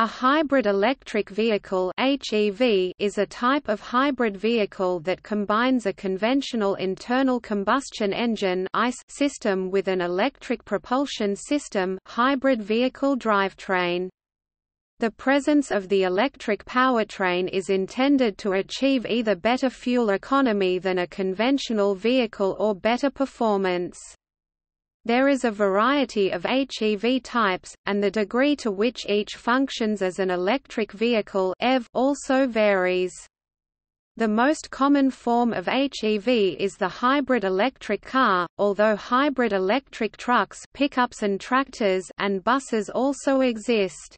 A hybrid electric vehicle HEV is a type of hybrid vehicle that combines a conventional internal combustion engine ICE system with an electric propulsion system hybrid vehicle drivetrain. The presence of the electric powertrain is intended to achieve either better fuel economy than a conventional vehicle or better performance. There is a variety of HEV types, and the degree to which each functions as an electric vehicle EV also varies. The most common form of HEV is the hybrid electric car, although hybrid electric trucks pickups and, tractors and buses also exist.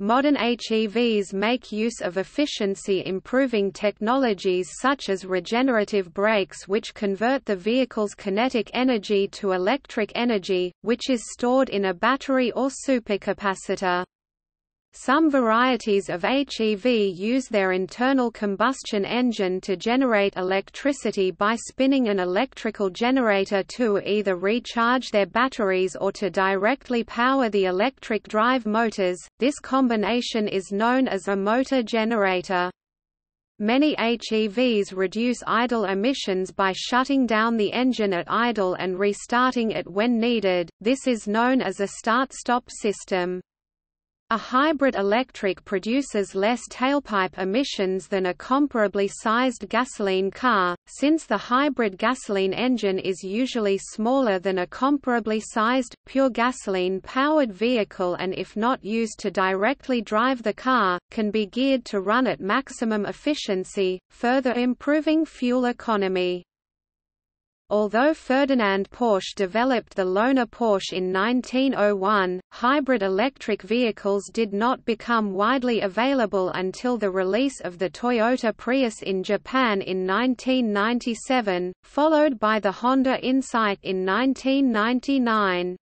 Modern HEVs make use of efficiency-improving technologies such as regenerative brakes which convert the vehicle's kinetic energy to electric energy, which is stored in a battery or supercapacitor. Some varieties of HEV use their internal combustion engine to generate electricity by spinning an electrical generator to either recharge their batteries or to directly power the electric drive motors. This combination is known as a motor generator. Many HEVs reduce idle emissions by shutting down the engine at idle and restarting it when needed, this is known as a start-stop system. A hybrid electric produces less tailpipe emissions than a comparably sized gasoline car, since the hybrid gasoline engine is usually smaller than a comparably sized, pure gasoline-powered vehicle and if not used to directly drive the car, can be geared to run at maximum efficiency, further improving fuel economy. Although Ferdinand Porsche developed the Lohner Porsche in 1901, hybrid electric vehicles did not become widely available until the release of the Toyota Prius in Japan in 1997, followed by the Honda Insight in 1999.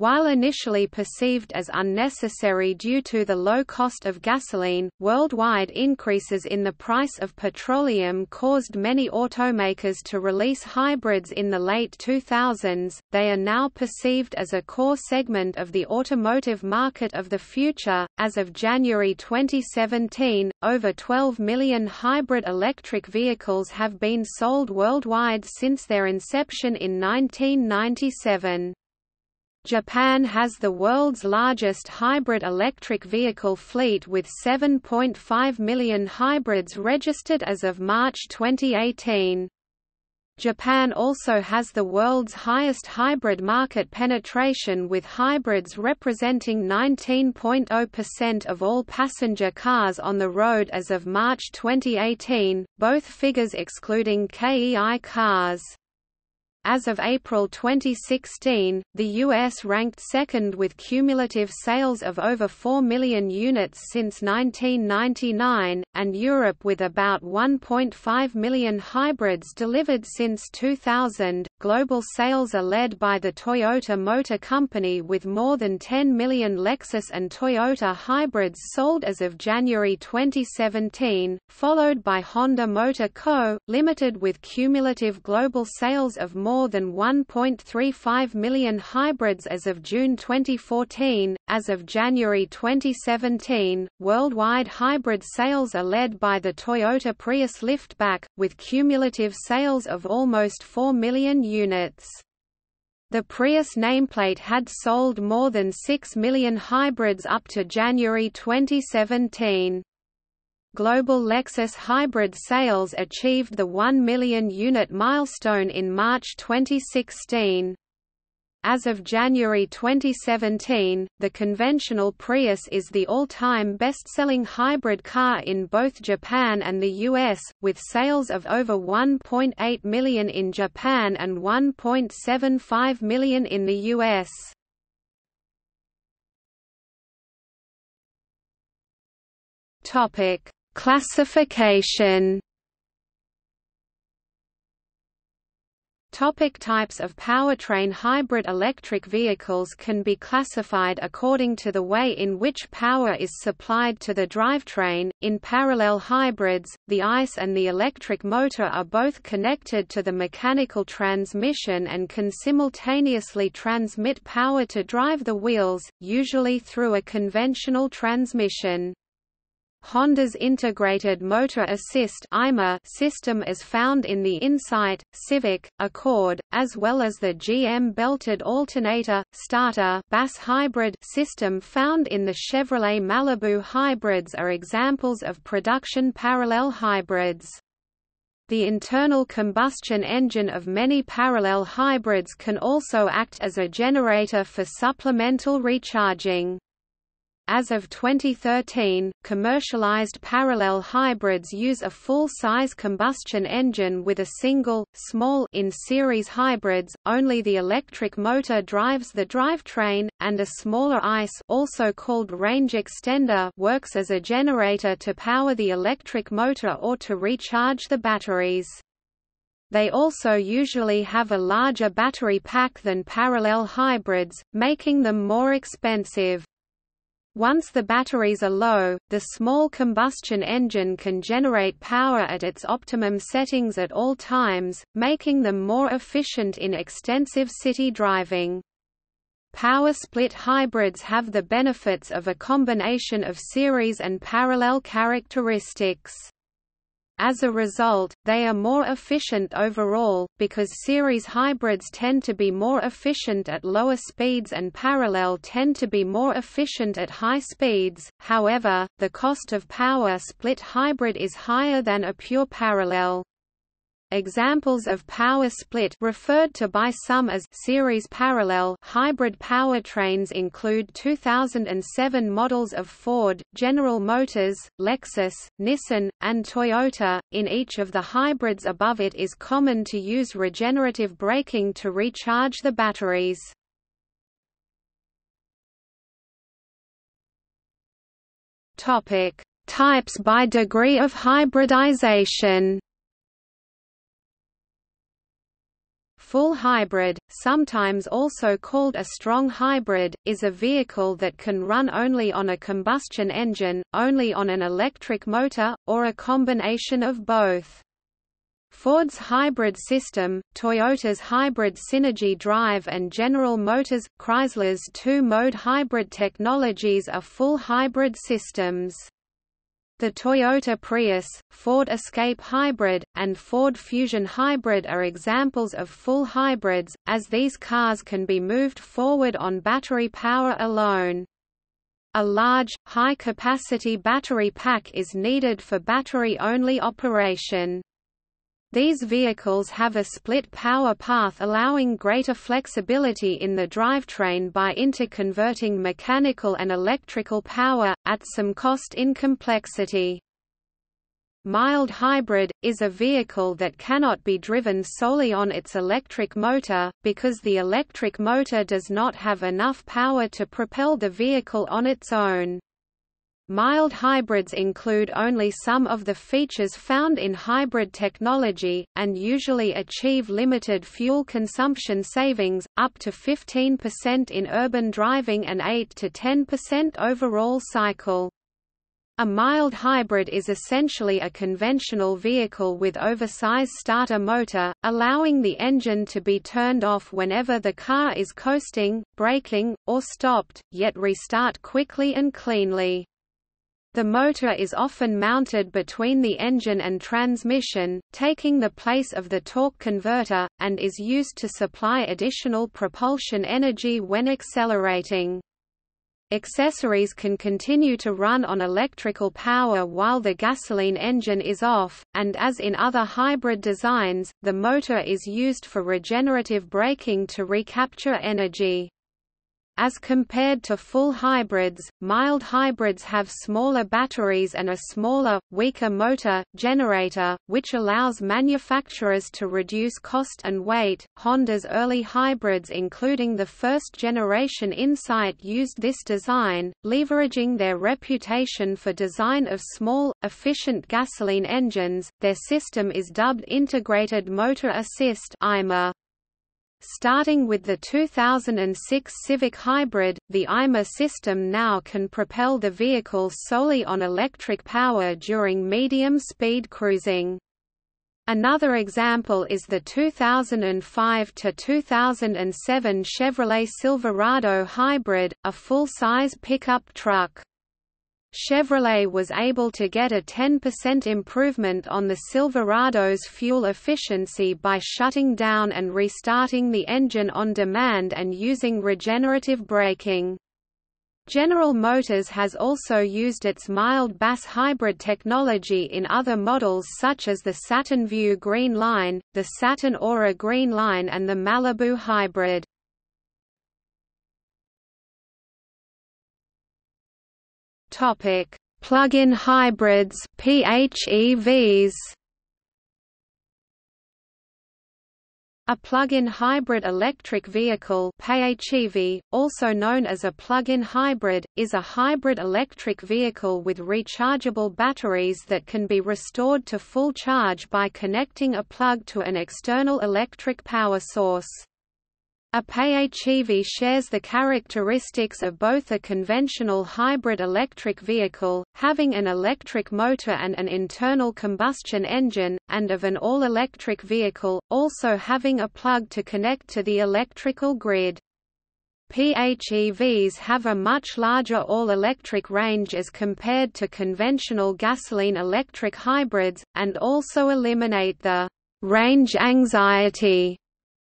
While initially perceived as unnecessary due to the low cost of gasoline, worldwide increases in the price of petroleum caused many automakers to release hybrids in the late 2000s. They are now perceived as a core segment of the automotive market of the future. As of January 2017, over 12 million hybrid electric vehicles have been sold worldwide since their inception in 1997. Japan has the world's largest hybrid electric vehicle fleet with 7.5 million hybrids registered as of March 2018. Japan also has the world's highest hybrid market penetration with hybrids representing 19.0% of all passenger cars on the road as of March 2018, both figures excluding KEI cars. As of April 2016, the U.S. ranked second with cumulative sales of over 4 million units since 1999, and Europe with about 1.5 million hybrids delivered since 2000. Global sales are led by the Toyota Motor Company with more than 10 million Lexus and Toyota hybrids sold as of January 2017, followed by Honda Motor Co., Limited with cumulative global sales of more more than 1.35 million hybrids as of June 2014. As of January 2017, worldwide hybrid sales are led by the Toyota Prius liftback, with cumulative sales of almost 4 million units. The Prius nameplate had sold more than 6 million hybrids up to January 2017. Global Lexus hybrid sales achieved the 1 million unit milestone in March 2016. As of January 2017, the conventional Prius is the all-time best-selling hybrid car in both Japan and the US, with sales of over 1.8 million in Japan and 1.75 million in the US. Topic: Classification Topic types of powertrain Hybrid electric vehicles can be classified according to the way in which power is supplied to the drivetrain. In parallel hybrids, the ICE and the electric motor are both connected to the mechanical transmission and can simultaneously transmit power to drive the wheels, usually through a conventional transmission. Honda's Integrated Motor Assist system is found in the Insight, Civic, Accord, as well as the GM belted alternator, starter BAS hybrid system found in the Chevrolet Malibu hybrids are examples of production parallel hybrids. The internal combustion engine of many parallel hybrids can also act as a generator for supplemental recharging. As of 2013, commercialized parallel hybrids use a full-size combustion engine with a single, small in-series hybrids, only the electric motor drives the drivetrain, and a smaller ICE also called range extender works as a generator to power the electric motor or to recharge the batteries. They also usually have a larger battery pack than parallel hybrids, making them more expensive. Once the batteries are low, the small combustion engine can generate power at its optimum settings at all times, making them more efficient in extensive city driving. Power split hybrids have the benefits of a combination of series and parallel characteristics. As a result, they are more efficient overall, because series hybrids tend to be more efficient at lower speeds and parallel tend to be more efficient at high speeds, however, the cost of power split hybrid is higher than a pure parallel. Examples of power split referred to by some as series parallel hybrid powertrains include 2007 models of Ford, General Motors, Lexus, Nissan, and Toyota. In each of the hybrids above it is common to use regenerative braking to recharge the batteries. Topic: Types by degree of hybridization. Full hybrid, sometimes also called a strong hybrid, is a vehicle that can run only on a combustion engine, only on an electric motor, or a combination of both. Ford's hybrid system, Toyota's hybrid Synergy Drive and General Motors, Chrysler's two-mode hybrid technologies are full hybrid systems. The Toyota Prius, Ford Escape Hybrid, and Ford Fusion Hybrid are examples of full hybrids, as these cars can be moved forward on battery power alone. A large, high-capacity battery pack is needed for battery-only operation. These vehicles have a split power path allowing greater flexibility in the drivetrain by interconverting mechanical and electrical power, at some cost in complexity. Mild hybrid, is a vehicle that cannot be driven solely on its electric motor, because the electric motor does not have enough power to propel the vehicle on its own. Mild hybrids include only some of the features found in hybrid technology, and usually achieve limited fuel consumption savings, up to 15% in urban driving and 8–10% overall cycle. A mild hybrid is essentially a conventional vehicle with oversized starter motor, allowing the engine to be turned off whenever the car is coasting, braking, or stopped, yet restart quickly and cleanly. The motor is often mounted between the engine and transmission, taking the place of the torque converter, and is used to supply additional propulsion energy when accelerating. Accessories can continue to run on electrical power while the gasoline engine is off, and as in other hybrid designs, the motor is used for regenerative braking to recapture energy. As compared to full hybrids, mild hybrids have smaller batteries and a smaller, weaker motor, generator, which allows manufacturers to reduce cost and weight. Honda's early hybrids, including the first generation Insight, used this design, leveraging their reputation for design of small, efficient gasoline engines. Their system is dubbed Integrated Motor Assist (IMA). Starting with the 2006 Civic Hybrid, the IMA system now can propel the vehicle solely on electric power during medium-speed cruising. Another example is the 2005–2007 Chevrolet Silverado Hybrid, a full-size pickup truck. Chevrolet was able to get a 10% improvement on the Silverado's fuel efficiency by shutting down and restarting the engine on demand and using regenerative braking. General Motors has also used its mild BAS hybrid technology in other models such as the Saturn Vue Green Line, the Saturn Aura Green Line and the Malibu Hybrid. Topic: Plug-in hybrids (PHEVs). A plug-in hybrid electric vehicle PHEV, also known as a plug-in hybrid, is a hybrid electric vehicle with rechargeable batteries that can be restored to full charge by connecting a plug to an external electric power source. A PHEV shares the characteristics of both a conventional hybrid electric vehicle, having an electric motor and an internal combustion engine, and of an all-electric vehicle, also having a plug to connect to the electrical grid. PHEVs have a much larger all-electric range as compared to conventional gasoline-electric hybrids, and also eliminate the range anxiety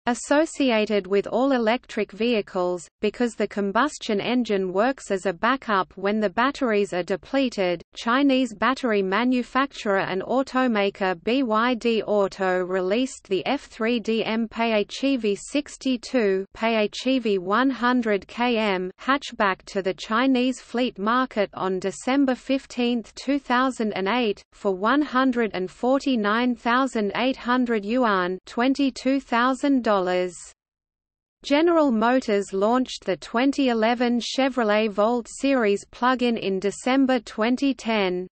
associated with all electric vehicles, because the combustion engine works as a backup when the batteries are depleted. Chinese battery manufacturer and automaker BYD Auto released the F3DM PHEV 62 PHEV 100 km hatchback to the Chinese fleet market on December 15, 2008, for 149,800 yuan, $22,000. General Motors launched the 2011 Chevrolet Volt series plug-in in December 2010.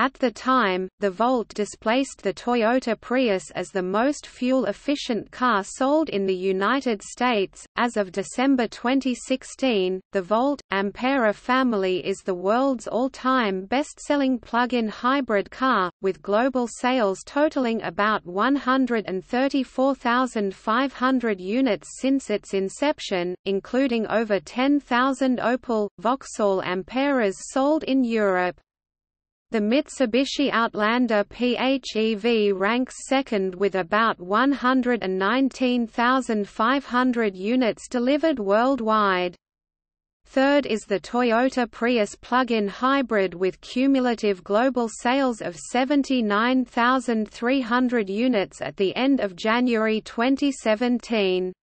At the time, the Volt displaced the Toyota Prius as the most fuel-efficient car sold in the United States. As of December 2016, the Volt Ampera family is the world's all-time best-selling plug-in hybrid car, with global sales totaling about 134,500 units since its inception, including over 10,000 Opel Vauxhall Amperas sold in Europe. The Mitsubishi Outlander PHEV ranks second with about 119,500 units delivered worldwide. Third is the Toyota Prius plug-in hybrid with cumulative global sales of 79,300 units at the end of January 2017.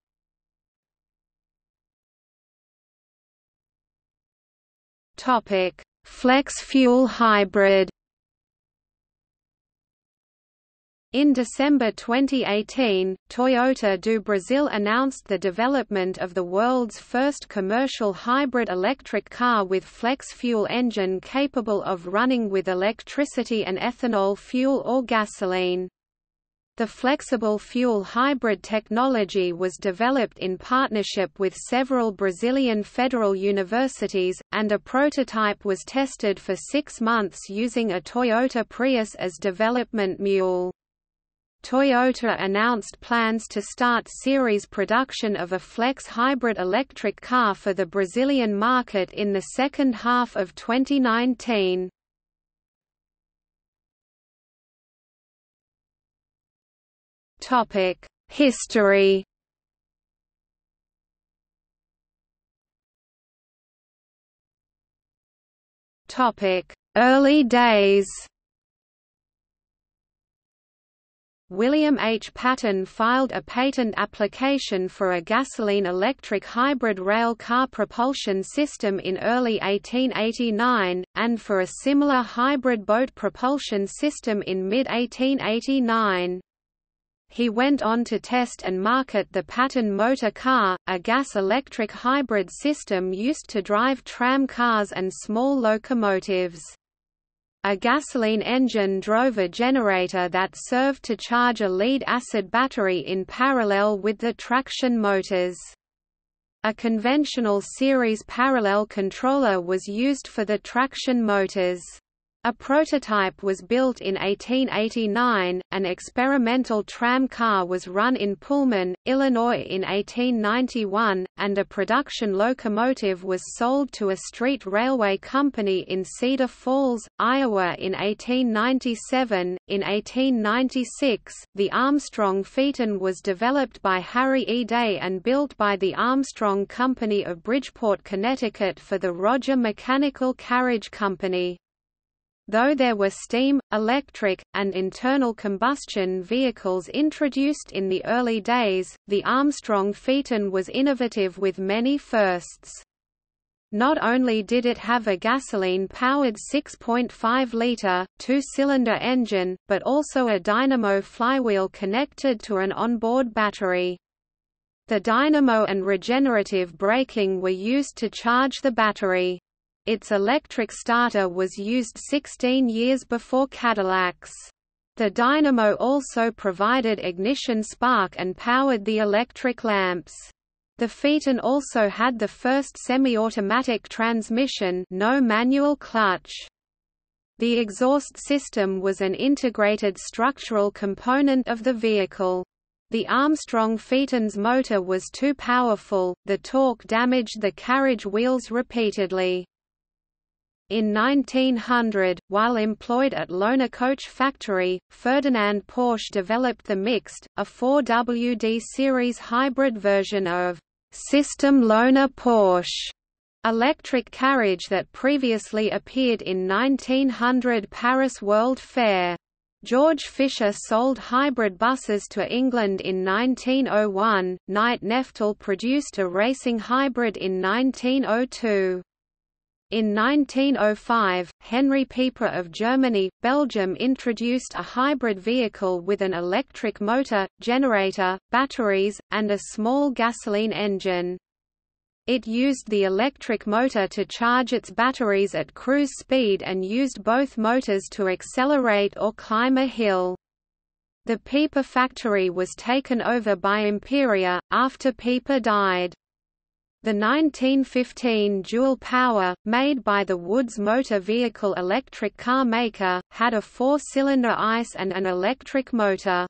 Topic: Flex fuel hybrid In December 2018, Toyota do Brasil announced the development of the world's first commercial hybrid electric car with flex fuel engine capable of running with electricity and ethanol fuel or gasoline. The flexible fuel hybrid technology was developed in partnership with several Brazilian federal universities, and a prototype was tested for six months using a Toyota Prius as development mule. Toyota announced plans to start series production of a flex hybrid electric car for the Brazilian market in the second half of 2019. Topic: History. Topic: Early days. William H. Patton filed a patent application for a gasoline-electric hybrid rail car propulsion system in early 1889, and for a similar hybrid boat propulsion system in mid-1889. He went on to test and market the Patton motor car, a gas-electric hybrid system used to drive tram cars and small locomotives. A gasoline engine drove a generator that served to charge a lead-acid battery in parallel with the traction motors. A conventional series parallel controller was used for the traction motors. A prototype was built in 1889, an experimental tram car was run in Pullman, Illinois in 1891, and a production locomotive was sold to a street railway company in Cedar Falls, Iowa in 1897. In 1896, the Armstrong Phaeton was developed by Harry E. Day and built by the Armstrong Company of Bridgeport, Connecticut for the Roger Mechanical Carriage Company. Though there were steam, electric, and internal combustion vehicles introduced in the early days, the Armstrong Phaeton was innovative with many firsts. Not only did it have a gasoline-powered 6.5-litre, two-cylinder engine, but also a dynamo flywheel connected to an onboard battery. The dynamo and regenerative braking were used to charge the battery. Its electric starter was used 16 years before Cadillac's. The dynamo also provided ignition spark and powered the electric lamps. The Phaeton also had the first semi-automatic transmission no manual clutch. The exhaust system was an integrated structural component of the vehicle. The Armstrong Phaeton's motor was too powerful, the torque damaged the carriage wheels repeatedly. In 1900, while employed at Lohner Coach Factory, Ferdinand Porsche developed the Mixte, a 4WD series hybrid version of System Lohner Porsche electric carriage that previously appeared in 1900 Paris World Fair. George Fisher sold hybrid buses to England in 1901. Knight Neftal produced a racing hybrid in 1902. In 1905, Henry Pieper of Germany, Belgium introduced a hybrid vehicle with an electric motor, generator, batteries, and a small gasoline engine. It used the electric motor to charge its batteries at cruise speed and used both motors to accelerate or climb a hill. The Pieper factory was taken over by Imperia, after Pieper died. The 1915 Dual Power, made by the Woods Motor Vehicle electric car maker, had a four-cylinder ICE and an electric motor.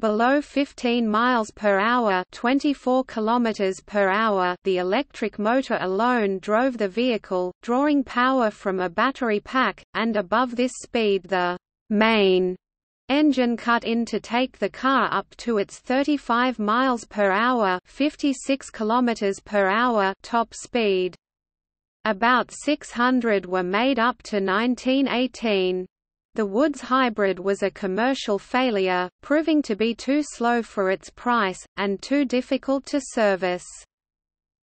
Below 15 miles per hour, 24 kilometers per hour, the electric motor alone drove the vehicle, drawing power from a battery pack, and above this speed the main engine cut in to take the car up to its 35 miles per hour, 56 kilometers per hour top speed. About 600 were made up to 1918. The Woods Hybrid was a commercial failure, proving to be too slow for its price, and too difficult to service.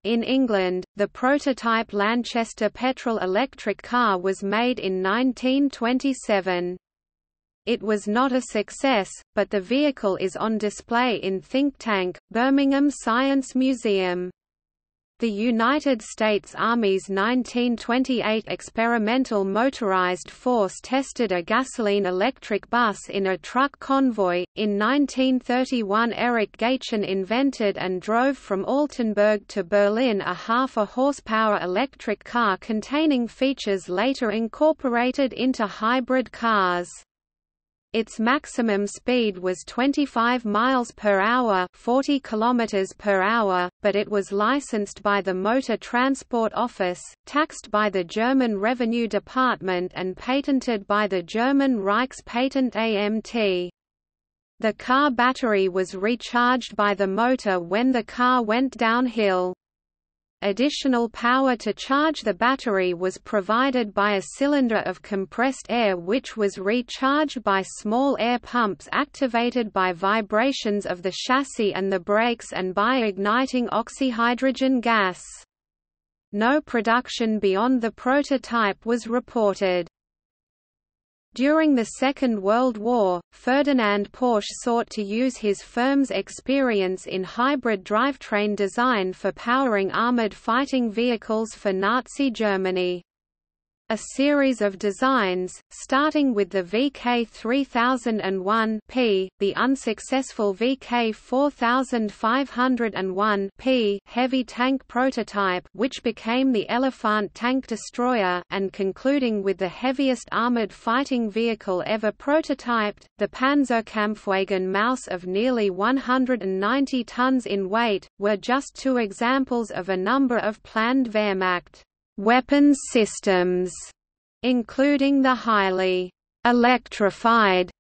In England, the prototype Lanchester petrol-electric car was made in 1927. It was not a success, but the vehicle is on display in Think Tank, Birmingham Science Museum. The United States Army's 1928 experimental motorized force tested a gasoline-electric bus in a truck convoy. In 1931, Erich Gaichen invented and drove from Altenburg to Berlin a half a horsepower electric car containing features later incorporated into hybrid cars. Its maximum speed was 25 miles per hour, 40 kilometers per hour, but it was licensed by the Motor Transport Office, taxed by the German Revenue Department and patented by the German Reichspatent AMT. The car battery was recharged by the motor when the car went downhill. Additional power to charge the battery was provided by a cylinder of compressed air which was recharged by small air pumps activated by vibrations of the chassis and the brakes and by igniting oxyhydrogen gas. No production beyond the prototype was reported. During the Second World War, Ferdinand Porsche sought to use his firm's experience in hybrid drivetrain design for powering armored fighting vehicles for Nazi Germany a series of designs, starting with the VK3001P, the unsuccessful VK4501P heavy tank prototype which became the Elefant tank destroyer and concluding with the heaviest armored fighting vehicle ever prototyped, the Panzerkampfwagen Maus of nearly 190 tons in weight, were just two examples of a number of planned Wehrmacht weapons systems, including the highly electrified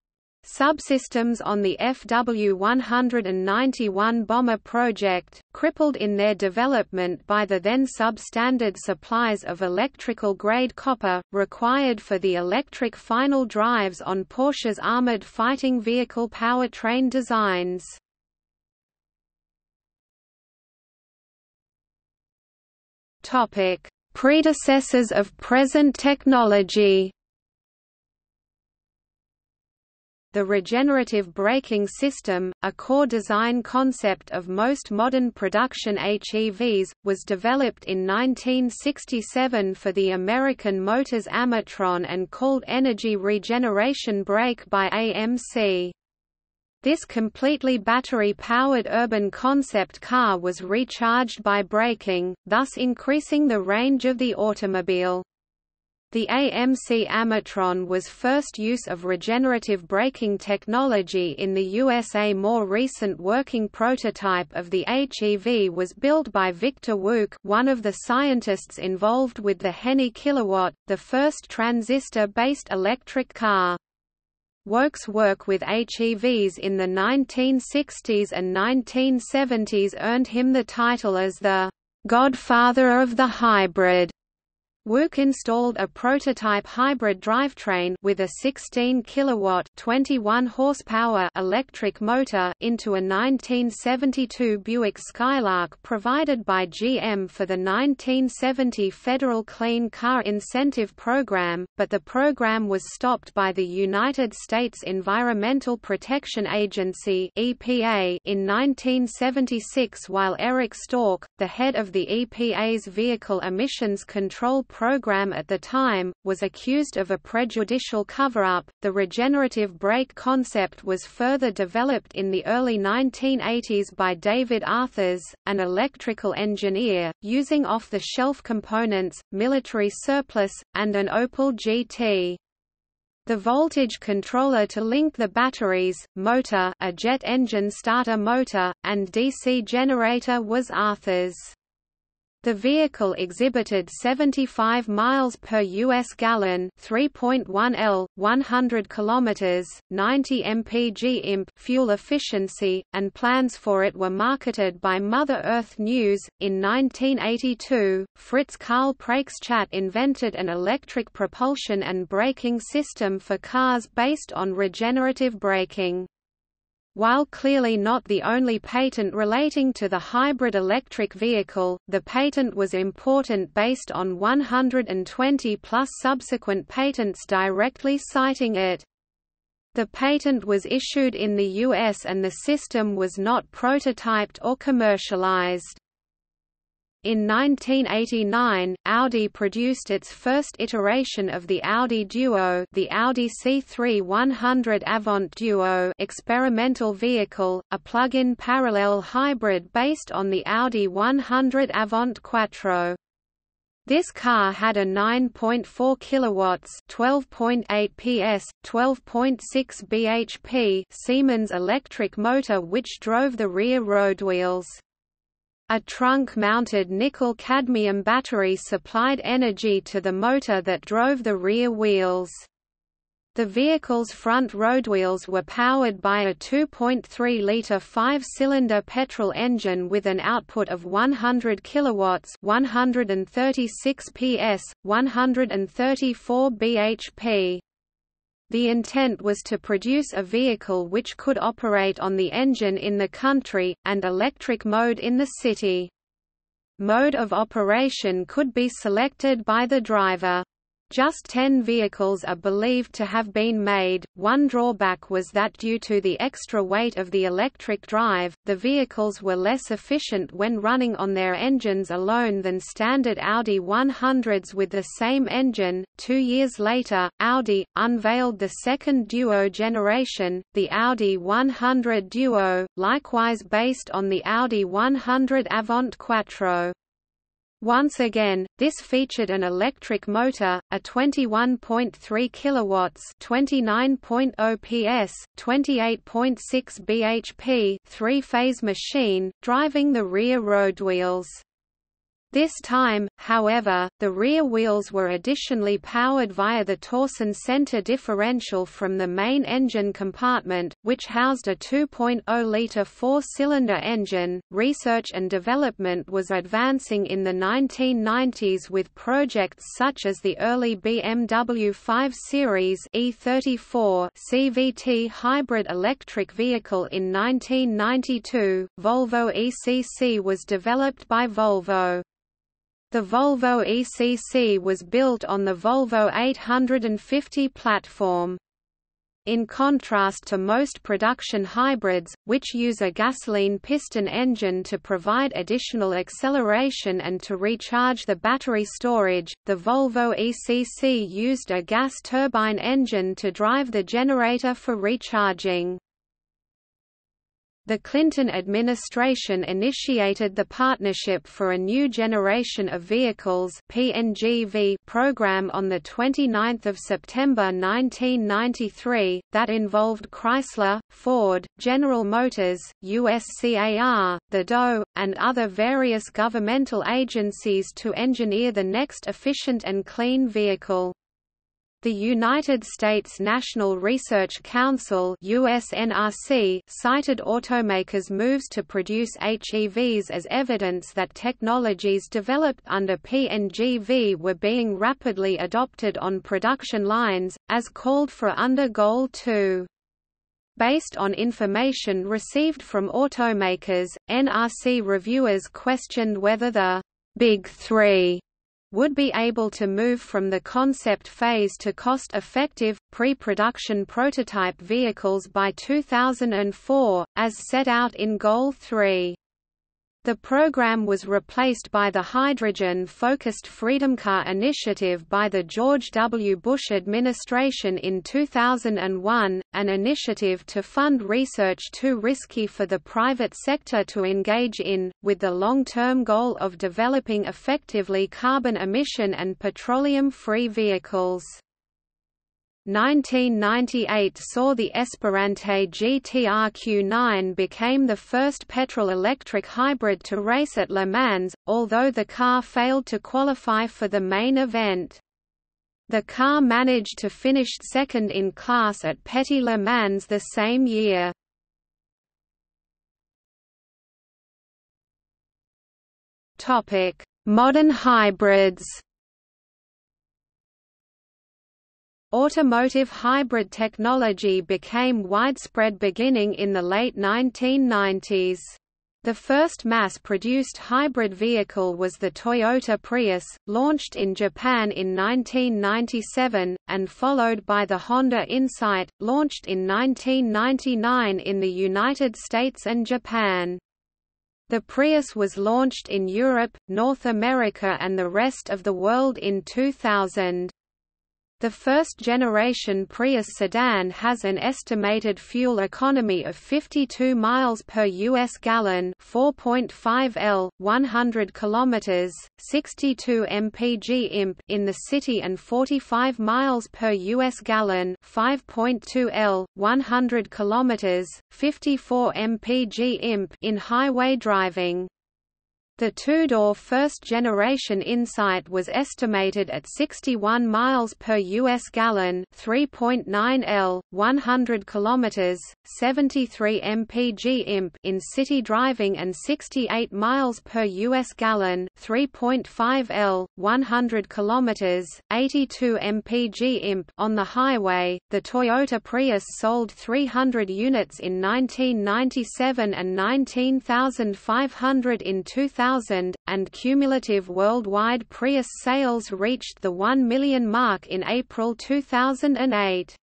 subsystems on the FW-191 bomber project, crippled in their development by the then substandard supplies of electrical-grade copper, required for the electric final drives on Porsche's armored fighting vehicle powertrain designs. Predecessors of present technology The regenerative braking system, a core design concept of most modern production HEVs, was developed in 1967 for the American Motors Amitron and called Energy Regeneration Brake by AMC. This completely battery-powered urban concept car was recharged by braking, thus increasing the range of the automobile. The AMC Amitron was first use of regenerative braking technology in the USA. More recent working prototype of the HEV was built by Victor Wouk one of the scientists involved with the Henny Kilowatt, the first transistor-based electric car. Wouk's work with HEVs in the 1960s and 1970s earned him the title as the "'Godfather of the Hybrid' Wouk installed a prototype hybrid drivetrain with a 16 kilowatt 21 horsepower electric motor into a 1972 Buick Skylark provided by GM for the 1970 Federal Clean Car Incentive Program, but the program was stopped by the United States Environmental Protection Agency (EPA) in 1976 while Eric Stork, the head of the EPA's Vehicle Emissions Control program at the time, was accused of a prejudicial cover-up. The regenerative brake concept was further developed in the early 1980s by David Arthurs, an electrical engineer, using off-the-shelf components, military surplus, and an Opel GT. The voltage controller to link the batteries, motor a jet engine starter motor, and DC generator was Arthurs. The vehicle exhibited 75 miles per US gallon, 3.1 L, 100 kilometers, 90 mpg imp fuel efficiency, and plans for it were marketed by Mother Earth News. In 1982, Fritz Karl Preikschat invented an electric propulsion and braking system for cars based on regenerative braking. While clearly not the only patent relating to the hybrid electric vehicle, the patent was important based on 120 plus subsequent patents directly citing it. The patent was issued in the US and the system was not prototyped or commercialized. In 1989, Audi produced its first iteration of the Audi Duo, the Audi C3 100 Avant Duo experimental vehicle, a plug-in parallel hybrid based on the Audi 100 Avant Quattro. This car had a 9.4 kilowatts, 12.8 PS, 12.6 bhp Siemens electric motor which drove the rear roadwheels. A trunk-mounted nickel-cadmium battery supplied energy to the motor that drove the rear wheels. The vehicle's front roadwheels were powered by a 2.3-liter five-cylinder petrol engine with an output of 100 kilowatts, 136 PS, 134 bhp. The intent was to produce a vehicle which could operate on the engine in the country, and electric mode in the city. Mode of operation could be selected by the driver. Just 10 vehicles are believed to have been made. One drawback was that due to the extra weight of the electric drive, the vehicles were less efficient when running on their engines alone than standard Audi 100s with the same engine. Two years later, Audi unveiled the second Duo generation, the Audi 100 Duo, likewise based on the Audi 100 Avant Quattro. Once again, this featured an electric motor, a 21.3 kilowatts, 29.0 PS, 28.6 bhp, three-phase machine, driving the rear road wheels. This time, however, the rear wheels were additionally powered via the Torsen center differential from the main engine compartment, which housed a 2.0-liter four-cylinder engine. Research and development was advancing in the 1990s with projects such as the early BMW 5 Series E34 CVT hybrid electric vehicle in 1992. Volvo ECC was developed by Volvo. The Volvo ECC was built on the Volvo 850 platform. In contrast to most production hybrids, which use a gasoline piston engine to provide additional acceleration and to recharge the battery storage, the Volvo ECC used a gas turbine engine to drive the generator for recharging. The Clinton administration initiated the Partnership for a New Generation of Vehicles PNGV program on 29 September 1993, that involved Chrysler, Ford, General Motors, USCAR, the DOE, and other various governmental agencies to engineer the next efficient and clean vehicle. The United States National Research Council USNRC cited automakers' moves to produce HEVs as evidence that technologies developed under PNGV were being rapidly adopted on production lines, as called for under Goal 2. Based on information received from automakers, NRC reviewers questioned whether the Big Three would be able to move from the concept phase to cost-effective, pre-production prototype vehicles by 2004, as set out in Goal 3. The program was replaced by the hydrogen-focused FreedomCar initiative by the George W. Bush administration in 2001, an initiative to fund research too risky for the private sector to engage in, with the long-term goal of developing effectively carbon emission and petroleum-free vehicles. 1998 saw the Esperante GTR Q9 became the first petrol-electric hybrid to race at Le Mans, although the car failed to qualify for the main event. The car managed to finish second in class at Petit Le Mans the same year. Modern hybrids Automotive hybrid technology became widespread beginning in the late 1990s. The first mass-produced hybrid vehicle was the Toyota Prius, launched in Japan in 1997, and followed by the Honda Insight, launched in 1999 in the United States and Japan. The Prius was launched in Europe, North America and the rest of the world in 2000. The first-generation Prius sedan has an estimated fuel economy of 52 miles per US gallon, 4.5 L, 100 kilometers, 62 mpg imp in the city and 45 miles per US gallon, 5.2 L, 100 kilometers, 54 mpg imp in highway driving. The two-door first-generation Insight was estimated at 61 miles per US gallon, 3.9 L, 100 kilometers, 73 mpg imp in city driving and 68 miles per US gallon, 3.5 L, 100 kilometers, 82 mpg imp on the highway. The Toyota Prius sold 300 units in 1997 and 19,500 in 2000 2000, and cumulative worldwide Prius sales reached the 1 million mark in April 2008.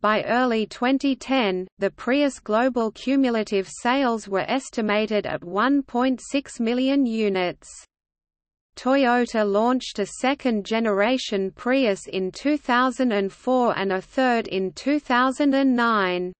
By early 2010, the Prius global cumulative sales were estimated at 1.6 million units. Toyota launched a second-generation Prius in 2004 and a third in 2009.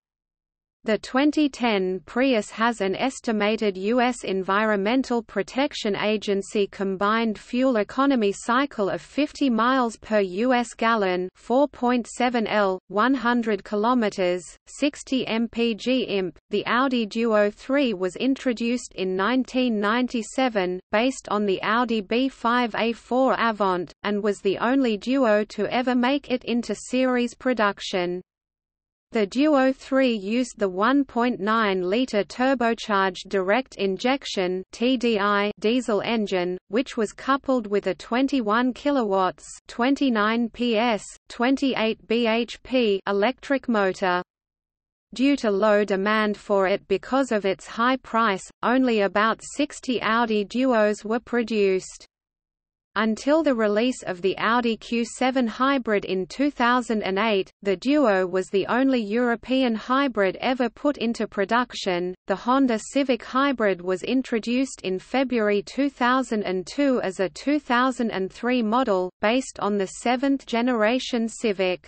The 2010 Prius has an estimated U.S. Environmental Protection Agency combined fuel economy cycle of 50 miles per U.S. gallon 4.7 L, 100 km, 60 mpg imp. The Audi Duo 3 was introduced in 1997, based on the Audi B5 A4 Avant, and was the only Duo to ever make it into series production. The Duo 3 used the 1.9-litre turbocharged direct injection (TDI) diesel engine, which was coupled with a 21 kilowatts (29 PS, 28 bhp) electric motor. Due to low demand for it because of its high price, only about 60 Audi Duos were produced. Until the release of the Audi Q7 hybrid in 2008, the Duo was the only European hybrid ever put into production. The Honda Civic Hybrid was introduced in February 2002 as a 2003 model, based on the seventh generation Civic.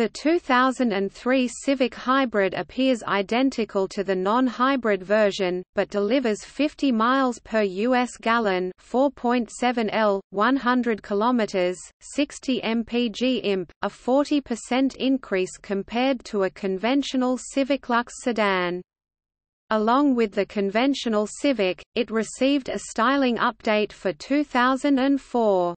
The 2003 Civic Hybrid appears identical to the non-hybrid version, but delivers 50 miles per US gallon, 4.7 L, 100 kilometers, 60 mpg imp, a 40% increase compared to a conventional Civic Lux sedan. Along with the conventional Civic, it received a styling update for 2004.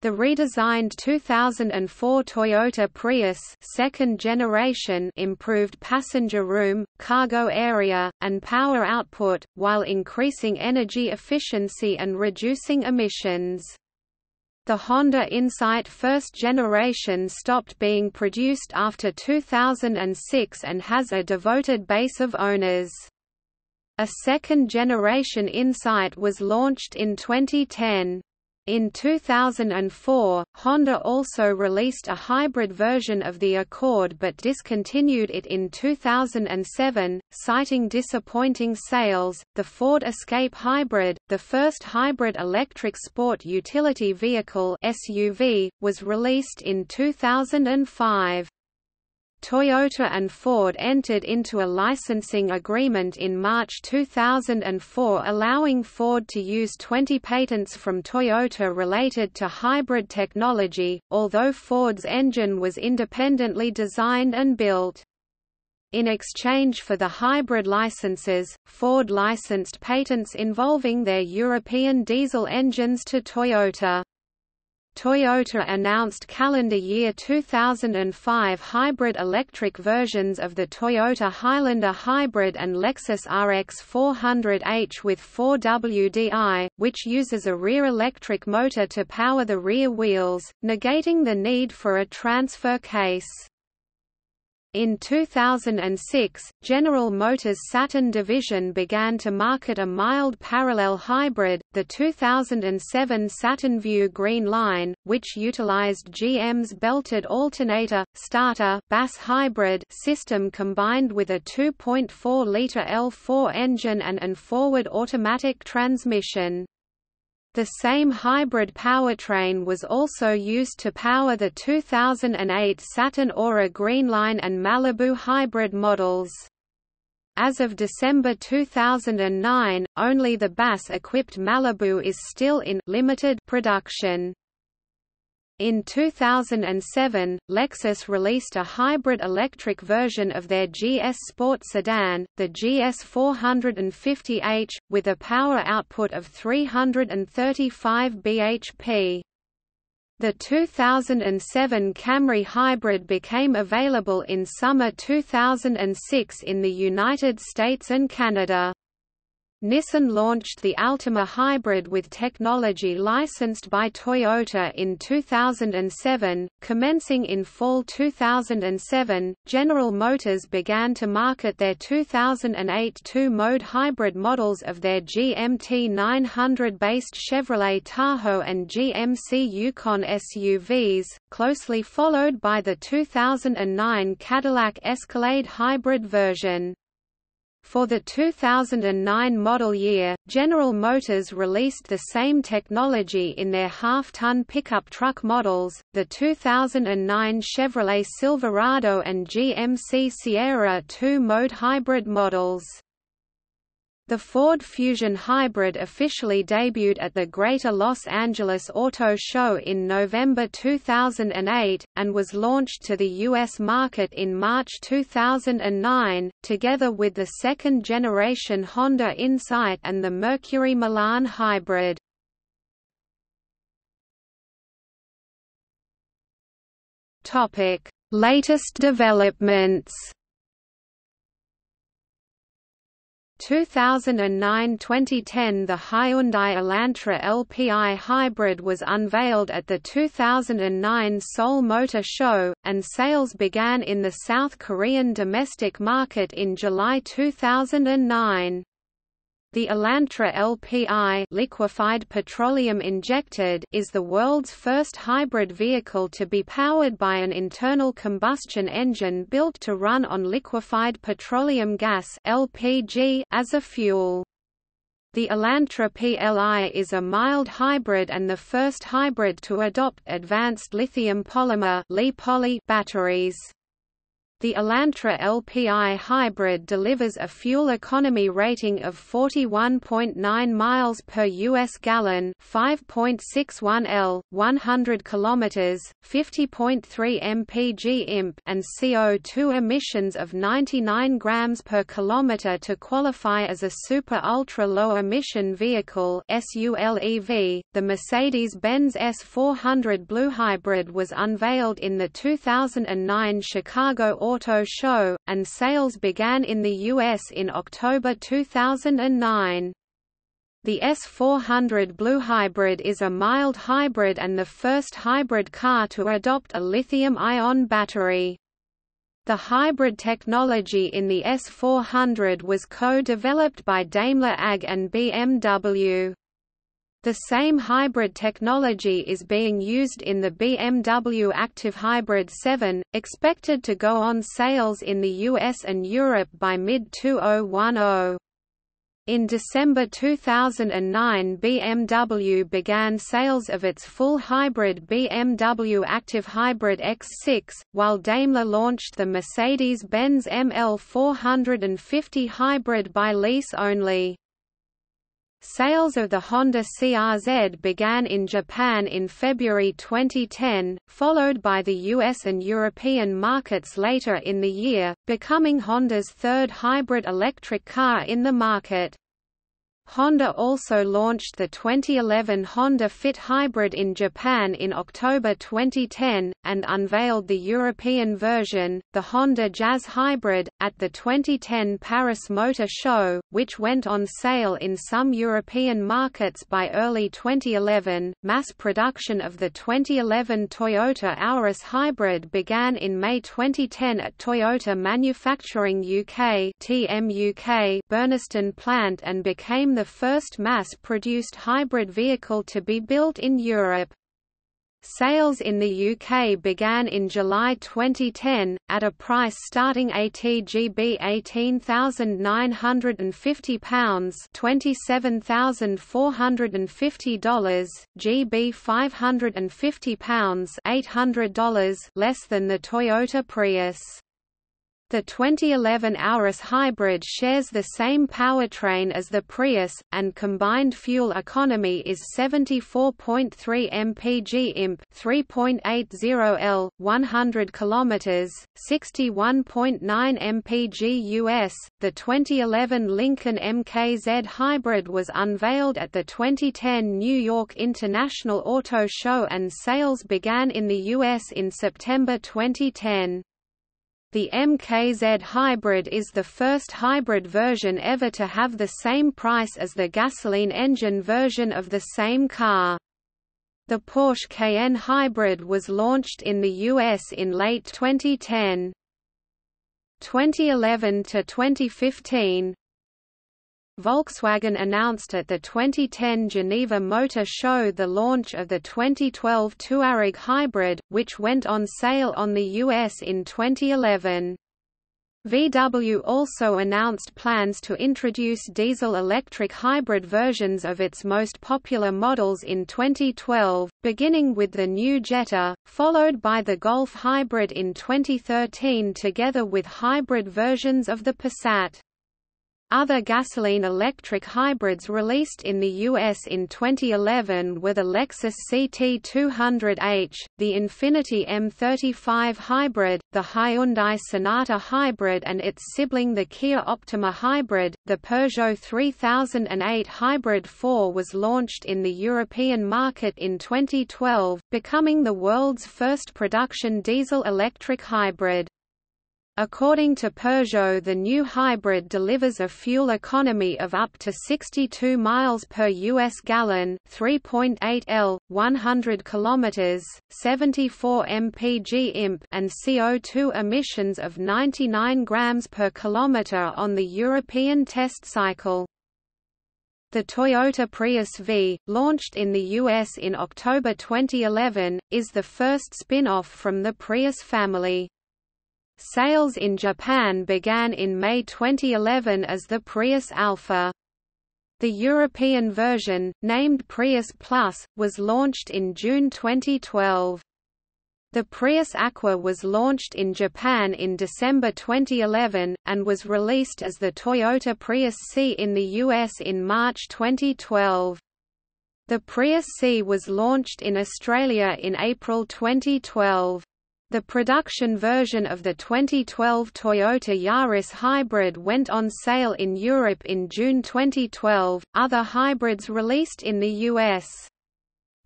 The redesigned 2004 Toyota Prius second generation improved passenger room, cargo area, and power output, while increasing energy efficiency and reducing emissions. The Honda Insight first generation stopped being produced after 2006 and has a devoted base of owners. A second generation Insight was launched in 2010. In 2004, Honda also released a hybrid version of the Accord but discontinued it in 2007, citing disappointing sales. The Ford Escape Hybrid, the first hybrid electric sport utility vehicle (SUV), was released in 2005. Toyota and Ford entered into a licensing agreement in March 2004 allowing Ford to use 20 patents from Toyota related to hybrid technology, although Ford's engine was independently designed and built. In exchange for the hybrid licenses, Ford licensed patents involving their European diesel engines to Toyota. Toyota announced calendar year 2005 hybrid electric versions of the Toyota Highlander Hybrid and Lexus RX 400h with 4WDI, which uses a rear electric motor to power the rear wheels, negating the need for a transfer case. In 2006, General Motors Saturn division began to market a mild parallel hybrid, the 2007 Saturn Vue Green Line, which utilized GM's belted alternator, starter BAS hybrid system combined with a 2.4-liter L4 engine and an forward automatic transmission. The same hybrid powertrain was also used to power the 2008 Saturn Aura Greenline and Malibu hybrid models. As of December 2009, only the BAS-equipped Malibu is still in limited production. In 2007, Lexus released a hybrid electric version of their GS Sport sedan, the GS 450h, with a power output of 335 bhp. The 2007 Camry Hybrid became available in summer 2006 in the United States and Canada. Nissan launched the Altima Hybrid with technology licensed by Toyota in 2007. Commencing in fall 2007, General Motors began to market their 2008 two-mode hybrid models of their GMT 900-based Chevrolet Tahoe and GMC Yukon SUVs, closely followed by the 2009 Cadillac Escalade hybrid version. For the 2009 model year, General Motors released the same technology in their half-ton pickup truck models, the 2009 Chevrolet Silverado and GMC Sierra two-mode hybrid models. The Ford Fusion Hybrid officially debuted at the Greater Los Angeles Auto Show in November 2008, and was launched to the U.S. market in March 2009, together with the second-generation Honda Insight and the Mercury Milan Hybrid. Latest developments 2009–2010 The Hyundai Elantra LPI Hybrid was unveiled at the 2009 Seoul Motor Show, and sales began in the South Korean domestic market in July 2009. The Elantra LPI liquefied petroleum injected is the world's first hybrid vehicle to be powered by an internal combustion engine built to run on liquefied petroleum gas LPG as a fuel. The Elantra PLI is a mild hybrid and the first hybrid to adopt advanced lithium polymer batteries. The Elantra LPI hybrid delivers a fuel economy rating of 41.9 miles per US gallon, 5.61 L, 100 kilometers, 50.3 mpg imp, and CO2 emissions of 99 grams per kilometer to qualify as a super ultra low emission vehicle (SULEV). The Mercedes-Benz S400 Blue Hybrid was unveiled in the 2009 Chicago Auto Show, and sales began in the U.S. in October 2009. The S400 Blue Hybrid is a mild hybrid and the first hybrid car to adopt a lithium-ion battery. The hybrid technology in the S400 was co-developed by Daimler AG and BMW. The same hybrid technology is being used in the BMW Active Hybrid 7, expected to go on sales in the US and Europe by mid-2010. In December 2009 BMW began sales of its full hybrid BMW Active Hybrid X6, while Daimler launched the Mercedes-Benz ML 450 Hybrid by lease only. Sales of the Honda CRZ began in Japan in February 2010, followed by the US and European markets later in the year, becoming Honda's third hybrid electric car in the market. Honda also launched the 2011 Honda Fit Hybrid in Japan in October 2010, and unveiled the European version, the Honda Jazz Hybrid, at the 2010 Paris Motor Show, which went on sale in some European markets by early 2011. Mass production of the 2011 Toyota Auris Hybrid began in May 2010 at Toyota Manufacturing UK (TMUK) Burnaston plant and became the first mass-produced hybrid vehicle to be built in Europe. Sales in the UK began in July 2010, at a price starting ATGB £18,950 $27,450, GB £550 $800 less than the Toyota Prius. The 2011 Auris Hybrid shares the same powertrain as the Prius, and combined fuel economy is 74.3 mpg imp 3.80 L, 100 km, 61.9 mpg US. The 2011 Lincoln MKZ Hybrid was unveiled at the 2010 New York International Auto Show and sales began in the US in September 2010. The MKZ Hybrid is the first hybrid version ever to have the same price as the gasoline engine version of the same car. The Porsche Cayenne Hybrid was launched in the US in late 2010. 2011 to 2015 Volkswagen announced at the 2010 Geneva Motor Show the launch of the 2012 Touareg Hybrid, which went on sale on the US in 2011. VW also announced plans to introduce diesel-electric hybrid versions of its most popular models in 2012, beginning with the new Jetta, followed by the Golf Hybrid in 2013 together with hybrid versions of the Passat. Other gasoline-electric hybrids released in the US in 2011 were the Lexus CT200H, the Infiniti M35 Hybrid, the Hyundai Sonata Hybrid and its sibling the Kia Optima Hybrid. The Peugeot 3008 Hybrid 4 was launched in the European market in 2012, becoming the world's first production diesel-electric hybrid. According to Peugeot the new hybrid delivers a fuel economy of up to 62 miles per US gallon, 3.8 L, 100 kilometers, 74 mpg imp and CO2 emissions of 99 grams per kilometer on the European test cycle. The Toyota Prius V, launched in the US in October 2011, is the first spin-off from the Prius family. Sales in Japan began in May 2011 as the Prius Alpha. The European version, named Prius Plus, was launched in June 2012. The Prius Aqua was launched in Japan in December 2011, and was released as the Toyota Prius C in the US in March 2012. The Prius C was launched in Australia in April 2012. The production version of the 2012 Toyota Yaris Hybrid went on sale in Europe in June 2012, other hybrids released in the US.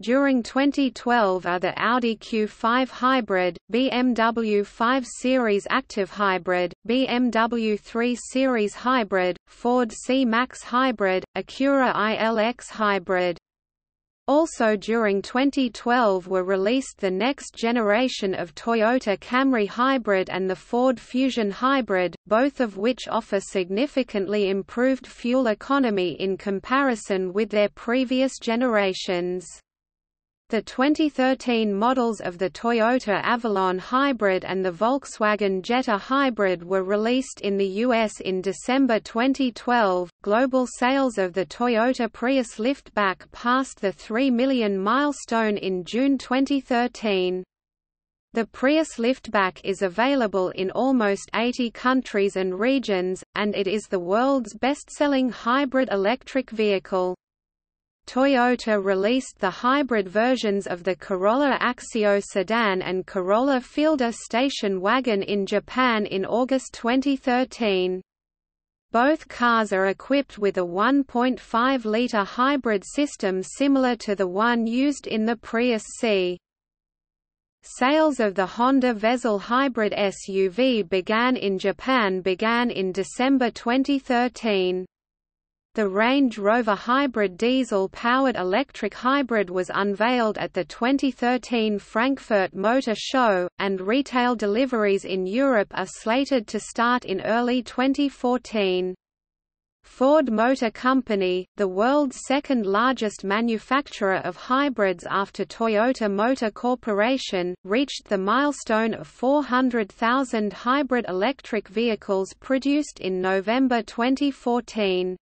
During 2012 are the Audi Q5 Hybrid, BMW 5 Series Active Hybrid, BMW 3 Series Hybrid, Ford C-Max Hybrid, Acura ILX Hybrid. Also during 2012 were released the next generation of Toyota Camry Hybrid and the Ford Fusion Hybrid, both of which offer significantly improved fuel economy in comparison with their previous generations. The 2013 models of the Toyota Avalon Hybrid and the Volkswagen Jetta Hybrid were released in the US in December 2012. Global sales of the Toyota Prius liftback passed the 3 million milestone in June 2013. The Prius liftback is available in almost 80 countries and regions, and it is the world's best-selling hybrid electric vehicle. Toyota released the hybrid versions of the Corolla Axio sedan and Corolla Fielder station wagon in Japan in August 2013. Both cars are equipped with a 1.5-litre hybrid system similar to the one used in the Prius C. Sales of the Honda Vezel hybrid SUV began in Japan began in December 2013. The Range Rover Hybrid diesel-powered electric hybrid was unveiled at the 2013 Frankfurt Motor Show, and retail deliveries in Europe are slated to start in early 2014. Ford Motor Company, the world's second-largest manufacturer of hybrids after Toyota Motor Corporation, reached the milestone of 400,000 hybrid electric vehicles produced in November 2014.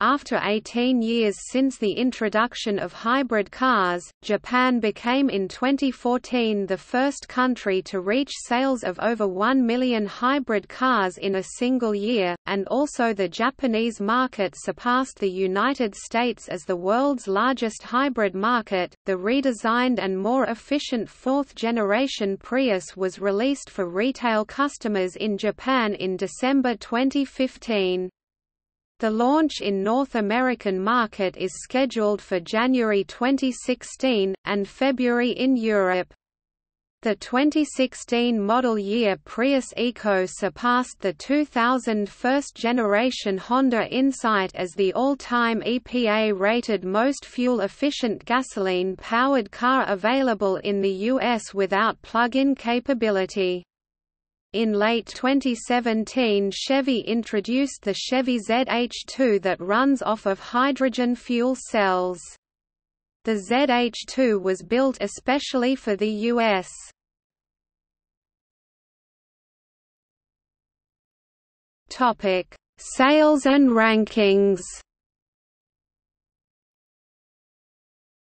After 18 years since the introduction of hybrid cars, Japan became in 2014 the first country to reach sales of over 1 million hybrid cars in a single year, and also the Japanese market surpassed the United States as the world's largest hybrid market. The redesigned and more efficient fourth generation Prius was released for retail customers in Japan in December 2015. The launch in North American market is scheduled for January 2016, and February in Europe. The 2016 model year Prius Eco surpassed the 2000 first-generation Honda Insight as the all-time EPA-rated most fuel-efficient gasoline-powered car available in the U.S. without plug-in capability. In late 2017 Chevy introduced the Chevy ZH2 that runs off of hydrogen fuel cells. The ZH2 was built especially for the U.S. Sales and rankings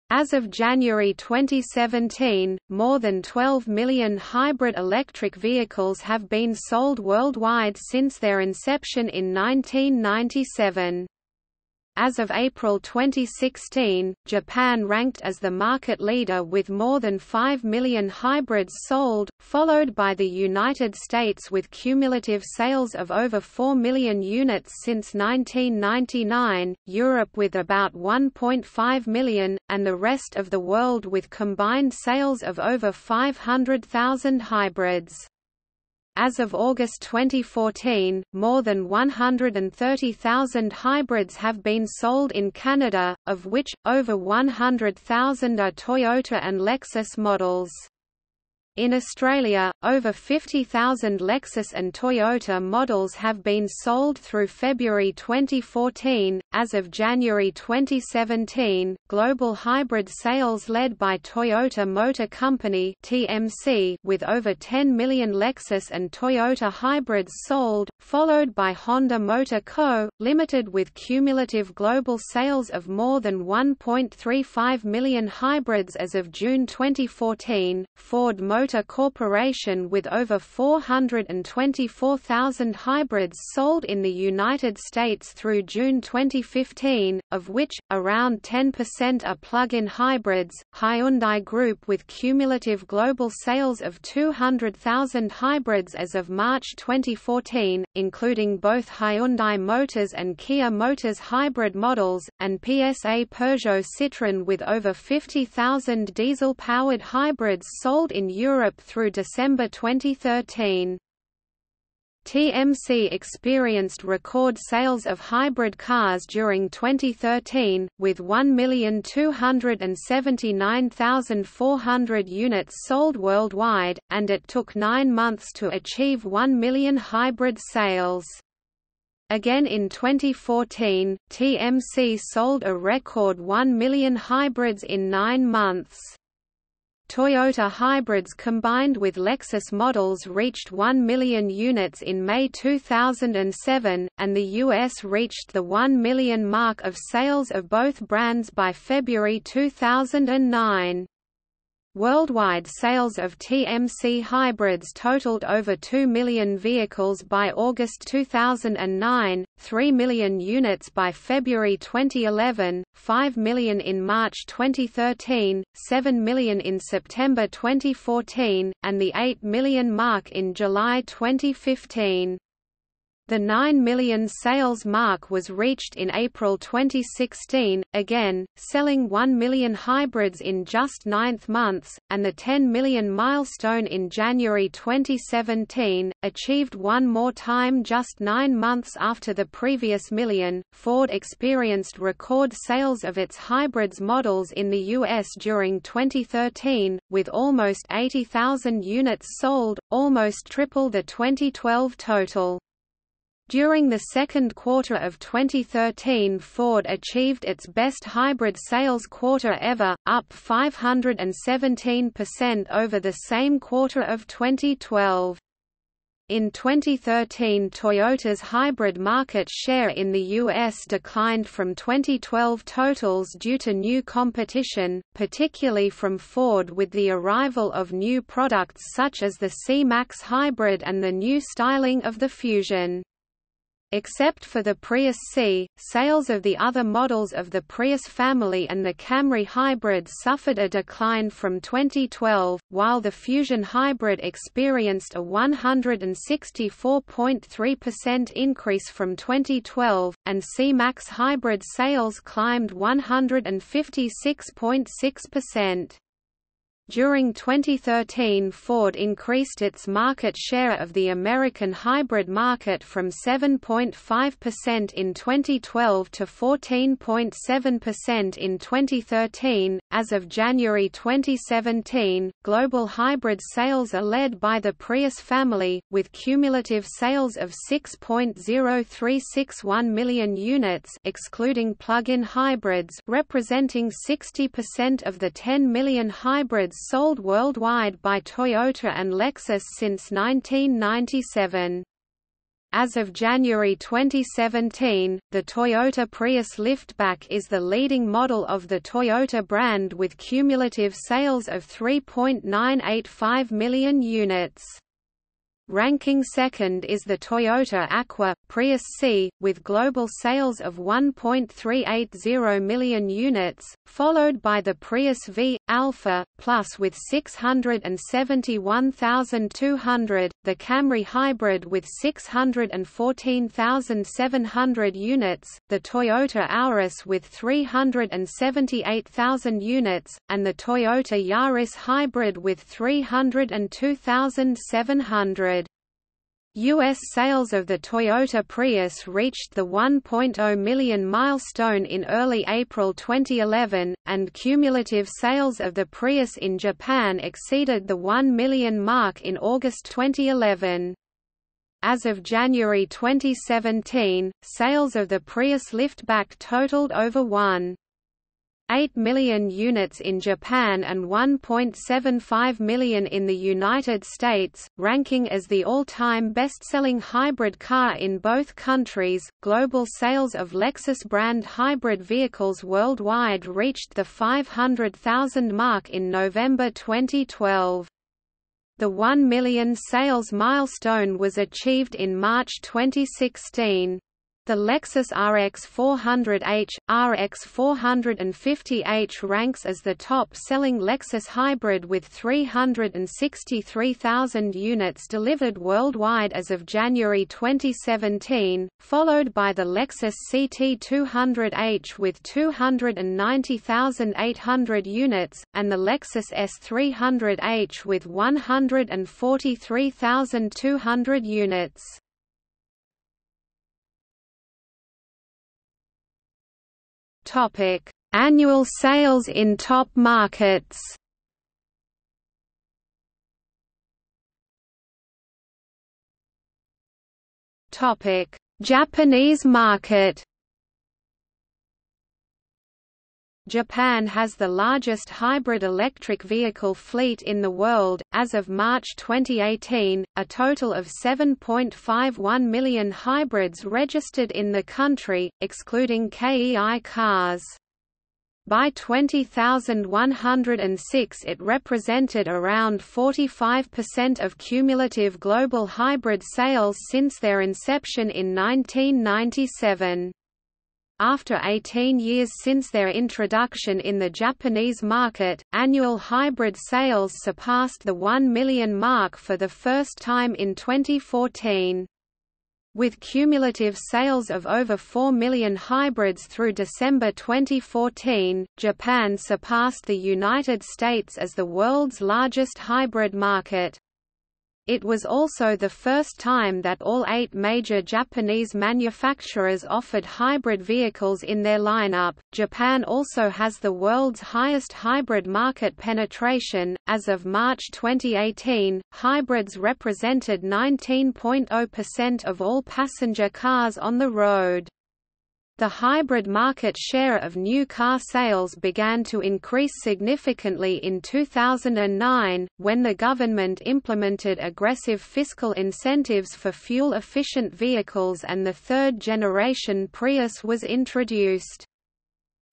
As of January 2017, more than 12 million hybrid electric vehicles have been sold worldwide since their inception in 1997. As of April 2016, Japan ranked as the market leader with more than 5 million hybrids sold, followed by the United States with cumulative sales of over 4 million units since 1999, Europe with about 1.5 million, and the rest of the world with combined sales of over 500,000 hybrids. As of August 2014, more than 130,000 hybrids have been sold in Canada, of which, over 100,000 are Toyota and Lexus models. In Australia, over 50,000 Lexus and Toyota models have been sold through February 2014. As of January 2017, global hybrid sales led by Toyota Motor Company (TMC) with over 10 million Lexus and Toyota hybrids sold, followed by Honda Motor Co. Limited with cumulative global sales of more than 1.35 million hybrids as of June 2014. Ford Motor Motor Corporation with over 424,000 hybrids sold in the United States through June 2015, of which, around 10% are plug-in hybrids. Hyundai Group with cumulative global sales of 200,000 hybrids as of March 2014, including both Hyundai Motors and Kia Motors hybrid models, and PSA Peugeot Citroën with over 50,000 diesel-powered hybrids sold in Europe Europe through December 2013. TMC experienced record sales of hybrid cars during 2013, with 1,279,400 units sold worldwide, and it took nine months to achieve 1 million hybrid sales. Again in 2014, TMC sold a record 1 million hybrids in nine months. Toyota hybrids combined with Lexus models reached 1 million units in May 2007, and the U.S. reached the 1 million mark of sales of both brands by February 2009. Worldwide sales of TMC hybrids totaled over 2 million vehicles by August 2009, 3 million units by February 2011, 5 million in March 2013, 7 million in September 2014, and the 8 million mark in July 2015. The 9 million sales mark was reached in April 2016, again, selling 1 million hybrids in just ninth months, and the 10 million milestone in January 2017, achieved one more time just nine months after the previous million. Ford experienced record sales of its hybrids models in the U.S. during 2013, with almost 80,000 units sold, almost triple the 2012 total. During the second quarter of 2013 Ford achieved its best hybrid sales quarter ever, up 517% over the same quarter of 2012. In 2013 Toyota's hybrid market share in the U.S. declined from 2012 totals due to new competition, particularly from Ford with the arrival of new products such as the C-Max hybrid and the new styling of the Fusion. Except for the Prius C, sales of the other models of the Prius family and the Camry Hybrid suffered a decline from 2012, while the Fusion Hybrid experienced a 164.3% increase from 2012, and C-Max Hybrid sales climbed 156.6%. During 2013 Ford increased its market share of the American hybrid market from 7.5% in 2012 to 14.7% in 2013. As of January 2017, global hybrid sales are led by the Prius family, with cumulative sales of 6.0361 million units excluding plug-in hybrids representing 60% of the 10 million hybrids sold worldwide by Toyota and Lexus since 1997. As of January 2017, the Toyota Prius liftback is the leading model of the Toyota brand with cumulative sales of 3.985 million units. Ranking second is the Toyota Aqua, Prius C, with global sales of 1.380 million units, followed by the Prius V, Alpha, Plus with 671,200, the Camry Hybrid with 614,700 units, the Toyota Auris with 378,000 units, and the Toyota Yaris Hybrid with 302,700. U.S. sales of the Toyota Prius reached the 1.0 million milestone in early April 2011, and cumulative sales of the Prius in Japan exceeded the 1 million mark in August 2011. As of January 2017, sales of the Prius liftback totaled over 1. 8 million units in Japan and 1.75 million in the United States, ranking as the all-time best-selling hybrid car in both countries. Global sales of Lexus brand hybrid vehicles worldwide reached the 500,000 mark in November 2012. The 1 million sales milestone was achieved in March 2016. The Lexus RX 400h, RX 450h ranks as the top-selling Lexus hybrid with 363,000 units delivered worldwide as of January 2017, followed by the Lexus CT 200h with 290,800 units, and the Lexus ES 300h with 143,200 units. Topic: Annual sales in top markets. Topic: Japanese market. Japan has the largest hybrid electric vehicle fleet in the world. As of March 2018, a total of 7.51 million hybrids registered in the country, excluding KEI cars. By 20,106 it represented around 45% of cumulative global hybrid sales since their inception in 1997. After 18 years since their introduction in the Japanese market, annual hybrid sales surpassed the 1 million mark for the first time in 2014. With cumulative sales of over 4 million hybrids through December 2014, Japan surpassed the United States as the world's largest hybrid market. It was also the first time that all eight major Japanese manufacturers offered hybrid vehicles in their lineup. Japan also has the world's highest hybrid market penetration. As of March 2018, hybrids represented 19.0% of all passenger cars on the road. The hybrid market share of new car sales began to increase significantly in 2009, when the government implemented aggressive fiscal incentives for fuel-efficient vehicles and the third-generation Prius was introduced.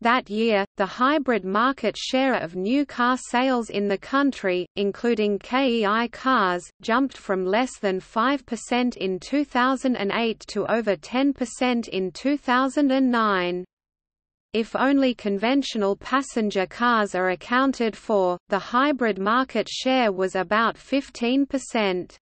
That year, the hybrid market share of new car sales in the country, including KEI cars, jumped from less than 5% in 2008 to over 10% in 2009. If only conventional passenger cars are accounted for, the hybrid market share was about 15%.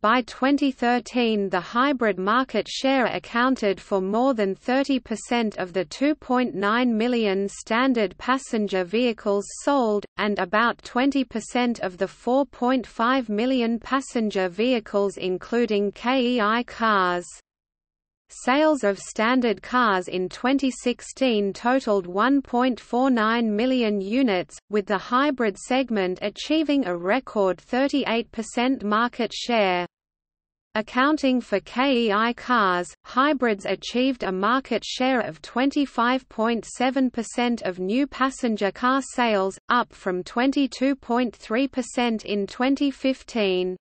By 2013 the hybrid market share accounted for more than 30% of the 2.9 million standard passenger vehicles sold, and about 20% of the 4.5 million passenger vehicles including KEI cars. Sales of standard cars in 2016 totaled 1.49 million units, with the hybrid segment achieving a record 38% market share. Accounting for KEI cars, hybrids achieved a market share of 25.7% of new passenger car sales, up from 22.3% in 2015.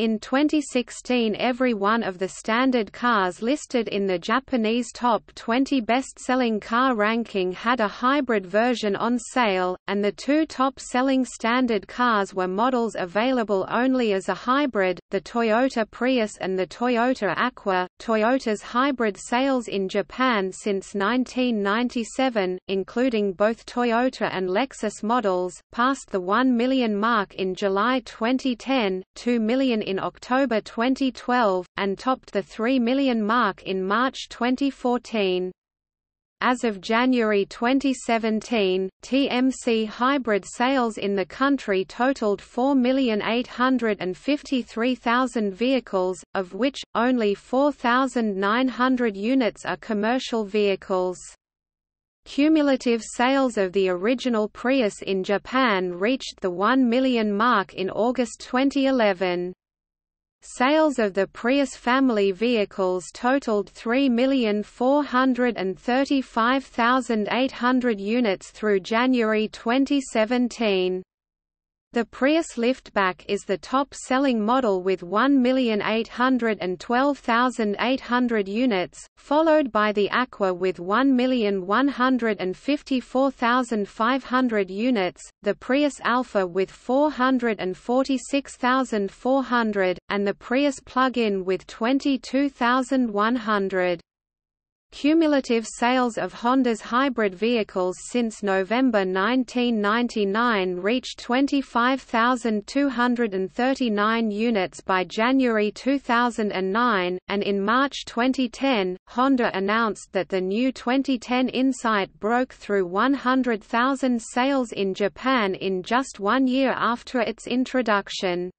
In 2016 every one of the standard cars listed in the Japanese top 20 best-selling car ranking had a hybrid version on sale, and the two top-selling standard cars were models available only as a hybrid, the Toyota Prius and the Toyota Aqua. Toyota's hybrid sales in Japan since 1997, including both Toyota and Lexus models, passed the 1 million mark in July 2010, 2 million in October 2012, and topped the 3 million mark in March 2014. As of January 2017, TMC hybrid sales in the country totaled 4,853,000 vehicles, of which, only 4,900 units are commercial vehicles. Cumulative sales of the original Prius in Japan reached the 1 million mark in August 2011. Sales of the Prius family vehicles totaled 3,435,800 units through January 2017. The Prius liftback is the top-selling model with 1,812,800 units, followed by the Aqua with 1,154,500 units, the Prius Alpha with 446,400, and the Prius plug-in with 22,100. Cumulative sales of Honda's hybrid vehicles since November 1999 reached 25,239 units by January 2009, and in March 2010, Honda announced that the new 2010 Insight broke through 100,000 sales in Japan in just one year after its introduction.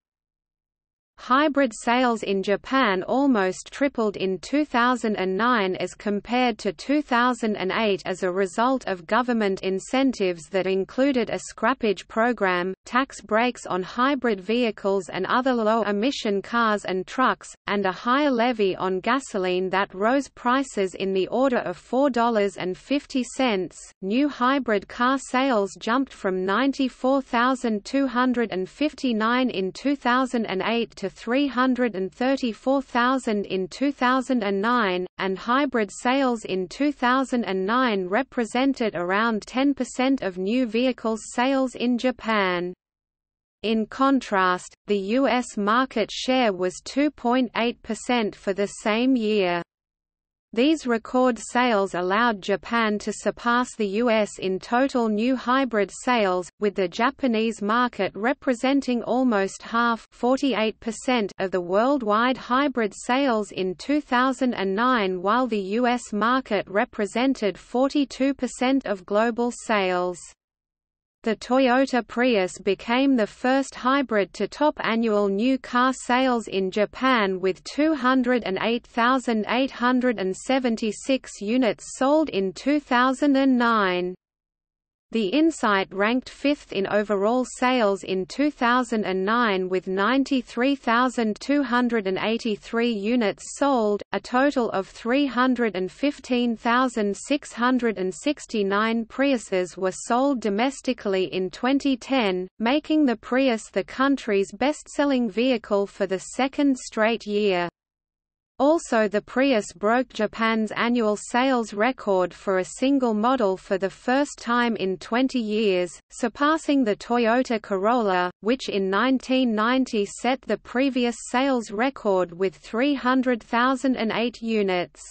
Hybrid sales in Japan almost tripled in 2009 as compared to 2008 as a result of government incentives that included a scrappage program, tax breaks on hybrid vehicles and other low-emission cars and trucks, and a higher levy on gasoline that rose prices in the order of $4.50. New hybrid car sales jumped from 94,259 in 2008 to 334,000 in 2009, and hybrid sales in 2009 represented around 10% of new vehicles sales in Japan. In contrast, the U.S. market share was 2.8% for the same year. These record sales allowed Japan to surpass the US in total new hybrid sales, with the Japanese market representing almost half of the worldwide hybrid sales in 2009 while the US market represented 42% of global sales. The Toyota Prius became the first hybrid to top annual new car sales in Japan with 208,876 units sold in 2009. The Insight ranked fifth in overall sales in 2009 with 93,283 units sold, a total of 315,669 Priuses were sold domestically in 2010, making the Prius the country's best-selling vehicle for the second straight year. Also the Prius broke Japan's annual sales record for a single model for the first time in 20 years, surpassing the Toyota Corolla, which in 1990 set the previous sales record with 300,008 units.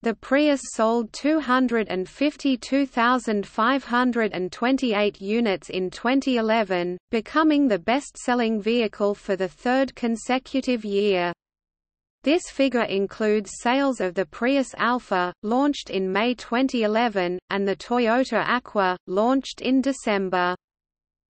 The Prius sold 252,528 units in 2011, becoming the best-selling vehicle for the third consecutive year. This figure includes sales of the Prius Alpha, launched in May 2011, and the Toyota Aqua, launched in December.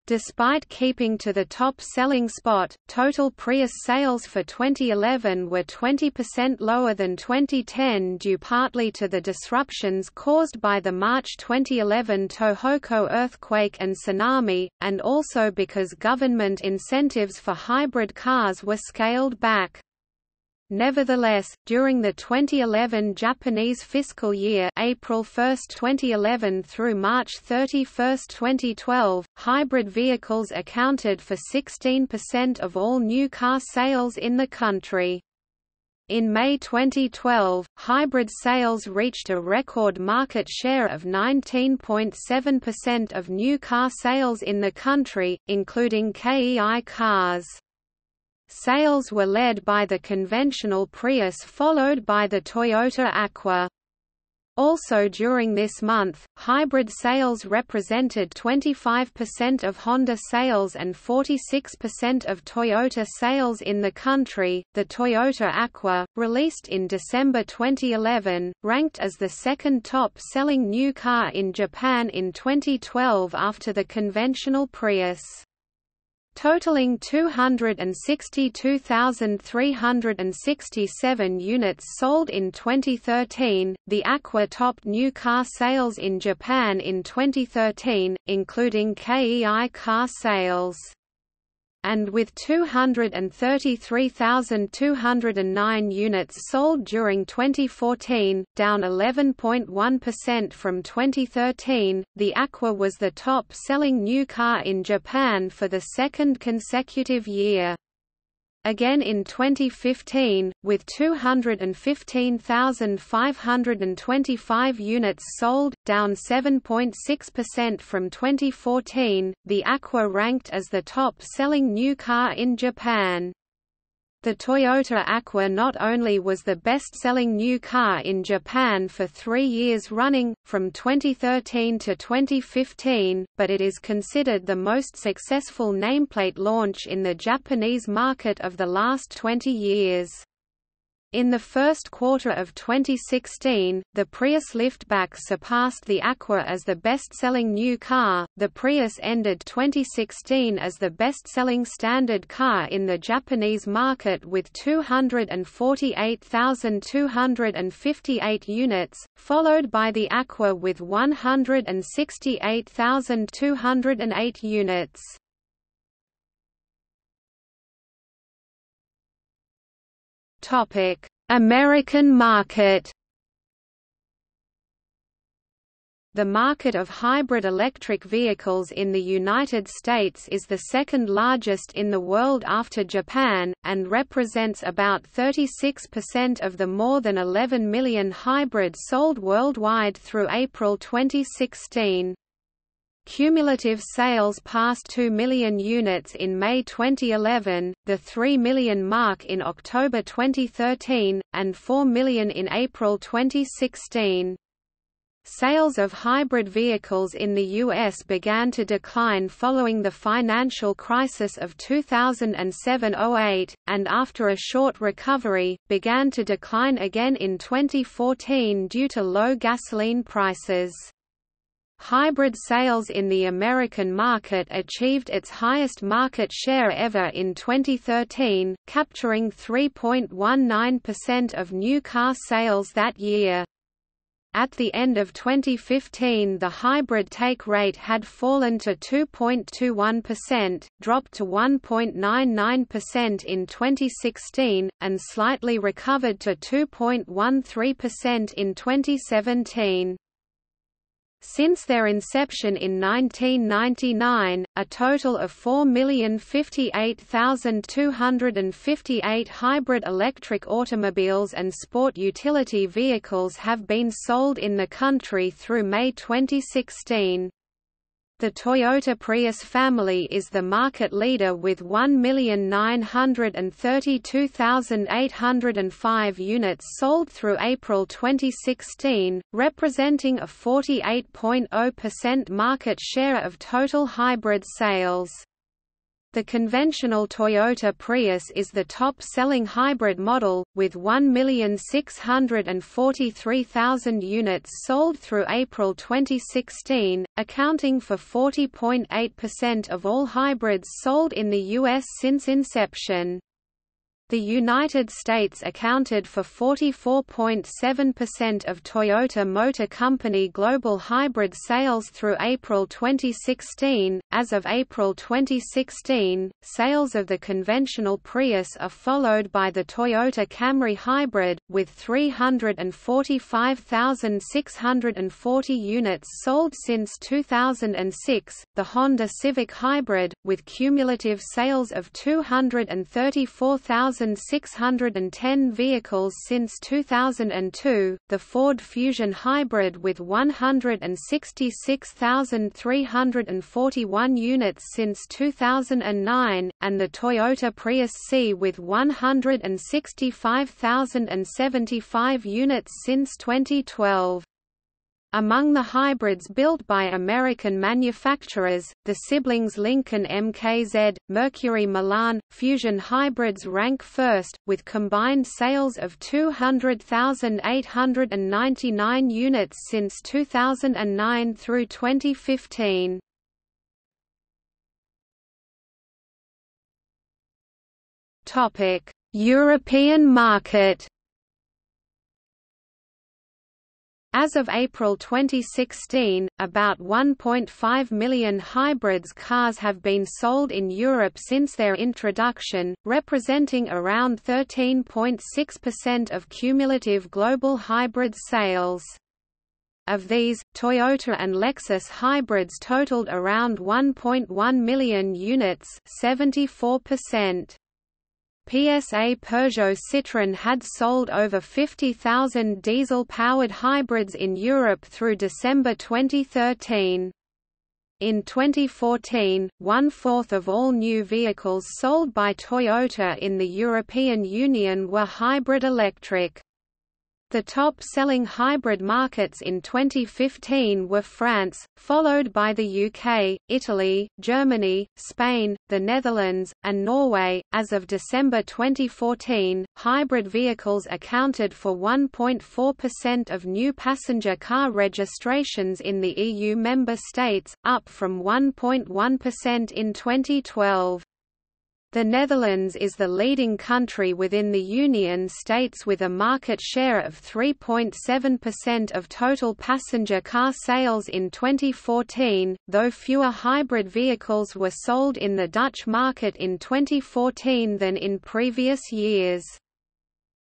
Despite keeping to the top-selling spot, total Prius sales for 2011 were 20% lower than 2010 due partly to the disruptions caused by the March 2011 Tohoku earthquake and tsunami, and also because government incentives for hybrid cars were scaled back. Nevertheless, during the 2011 Japanese fiscal year April 1, 2011 through March 31, 2012, hybrid vehicles accounted for 16% of all new car sales in the country. In May 2012, hybrid sales reached a record market share of 19.7% of new car sales in the country, including KEI cars. Sales were led by the conventional Prius followed by the Toyota Aqua. Also during this month, hybrid sales represented 25% of Honda sales and 46% of Toyota sales in the country. The Toyota Aqua, released in December 2011, ranked as the second top-selling new car in Japan in 2012 after the conventional Prius totaling 262,367 units sold in 2013. The Aqua topped new car sales in Japan in 2013, including KEI car sales and with 233,209 units sold during 2014, down 11.1% from 2013, the Aqua was the top-selling new car in Japan for the second consecutive year. Again in 2015, with 215,525 units sold, down 7.6% from 2014, the Aqua ranked as the top-selling new car in Japan. The Toyota Aqua not only was the best-selling new car in Japan for three years running, from 2013 to 2015, but it is considered the most successful nameplate launch in the Japanese market of the last 20 years. In the first quarter of 2016, the Prius liftback surpassed the Aqua as the best-selling new car. The Prius ended 2016 as the best-selling standard car in the Japanese market with 248,258 units, followed by the Aqua with 168,208 units. American market. The market of hybrid electric vehicles in the United States is the second largest in the world after Japan, and represents about 36% of the more than 11 million hybrids sold worldwide through April 2016. Cumulative sales passed 2 million units in May 2011, the 3 million mark in October 2013, and 4 million in April 2016. Sales of hybrid vehicles in the U.S. began to decline following the financial crisis of 2007–08, and after a short recovery, began to decline again in 2014 due to low gasoline prices. Hybrid sales in the American market achieved its highest market share ever in 2013, capturing 3.19% of new car sales that year. At the end of 2015 the hybrid take rate had fallen to 2.21%, dropped to 1.99% in 2016, and slightly recovered to 2.13% in 2017. Since their inception in 1999, a total of 4,058,258 hybrid electric automobiles and sport utility vehicles have been sold in the country through May 2016. The Toyota Prius family is the market leader with 1,932,805 units sold through April 2016, representing a 48.0% market share of total hybrid sales. The conventional Toyota Prius is the top-selling hybrid model, with 1,643,000 units sold through April 2016, accounting for 40.8% of all hybrids sold in the U.S. since inception. The United States accounted for 44.7% of Toyota Motor Company global hybrid sales through April 2016. As of April 2016, sales of the conventional Prius are followed by the Toyota Camry hybrid, with 345,640 units sold since 2006, the Honda Civic hybrid, with cumulative sales of 234,000 1,610 vehicles since 2002, the Ford Fusion Hybrid with 166,341 units since 2009, and the Toyota Prius C with 165,075 units since 2012. Among the hybrids built by American manufacturers, the siblings Lincoln MKZ, Mercury Milan, Fusion hybrids rank first, with combined sales of 200,899 units since 2009 through 2015. European market As of April 2016, about 1.5 million hybrids cars have been sold in Europe since their introduction, representing around 13.6% of cumulative global hybrid sales. Of these, Toyota and Lexus hybrids totaled around 1.1 million units 74%. PSA Peugeot Citroën had sold over 50,000 diesel-powered hybrids in Europe through December 2013. In 2014, one-fourth of all new vehicles sold by Toyota in the European Union were hybrid electric. The top-selling hybrid markets in 2015 were France, followed by the UK, Italy, Germany, Spain, the Netherlands, and Norway. As of December 2014, hybrid vehicles accounted for 1.4% of new passenger car registrations in the EU member states, up from 1.1% in 2012. The Netherlands is the leading country within the Union states with a market share of 3.7% of total passenger car sales in 2014, though fewer hybrid vehicles were sold in the Dutch market in 2014 than in previous years.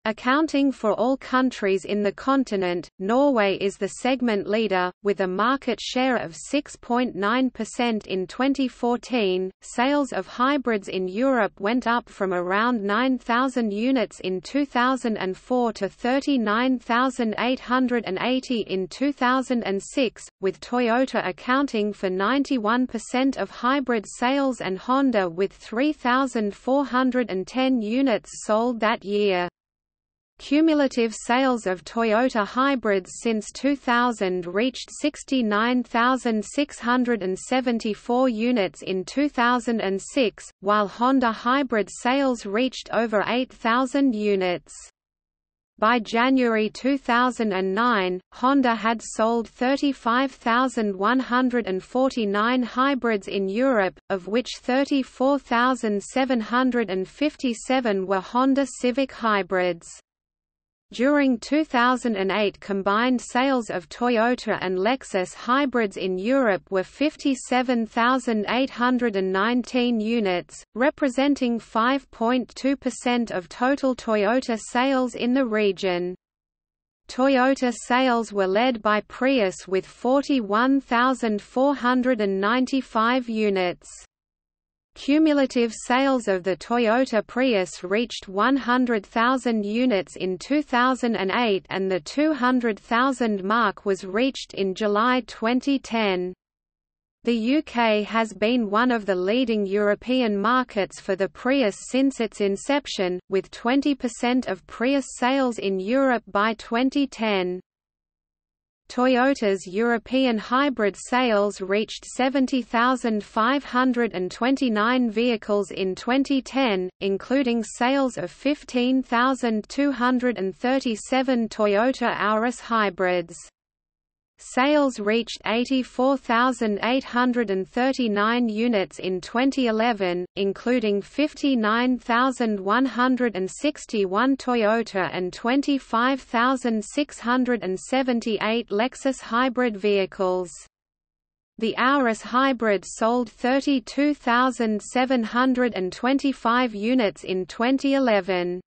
Accounting for all countries in the continent, Norway is the segment leader, with a market share of 6.9% in 2014. Sales of hybrids in Europe went up from around 9,000 units in 2004 to 39,880 in 2006, with Toyota accounting for 91% of hybrid sales and Honda with 3,410 units sold that year. Cumulative sales of Toyota hybrids since 2000 reached 69,674 units in 2006, while Honda hybrid sales reached over 8,000 units. By January 2009, Honda had sold 35,149 hybrids in Europe, of which 34,757 were Honda Civic hybrids. During 2008 combined sales of Toyota and Lexus hybrids in Europe were 57,819 units, representing 5.2% of total Toyota sales in the region. Toyota sales were led by Prius with 41,495 units. Cumulative sales of the Toyota Prius reached 100,000 units in 2008 and the 200,000 mark was reached in July 2010. The UK has been one of the leading European markets for the Prius since its inception, with 20% of Prius sales in Europe by 2010. Toyota's European hybrid sales reached 70,529 vehicles in 2010, including sales of 15,237 Toyota Auris hybrids. Sales reached 84,839 units in 2011, including 59,161 Toyota and 25,678 Lexus hybrid vehicles. The Auris hybrid sold 32,725 units in 2011.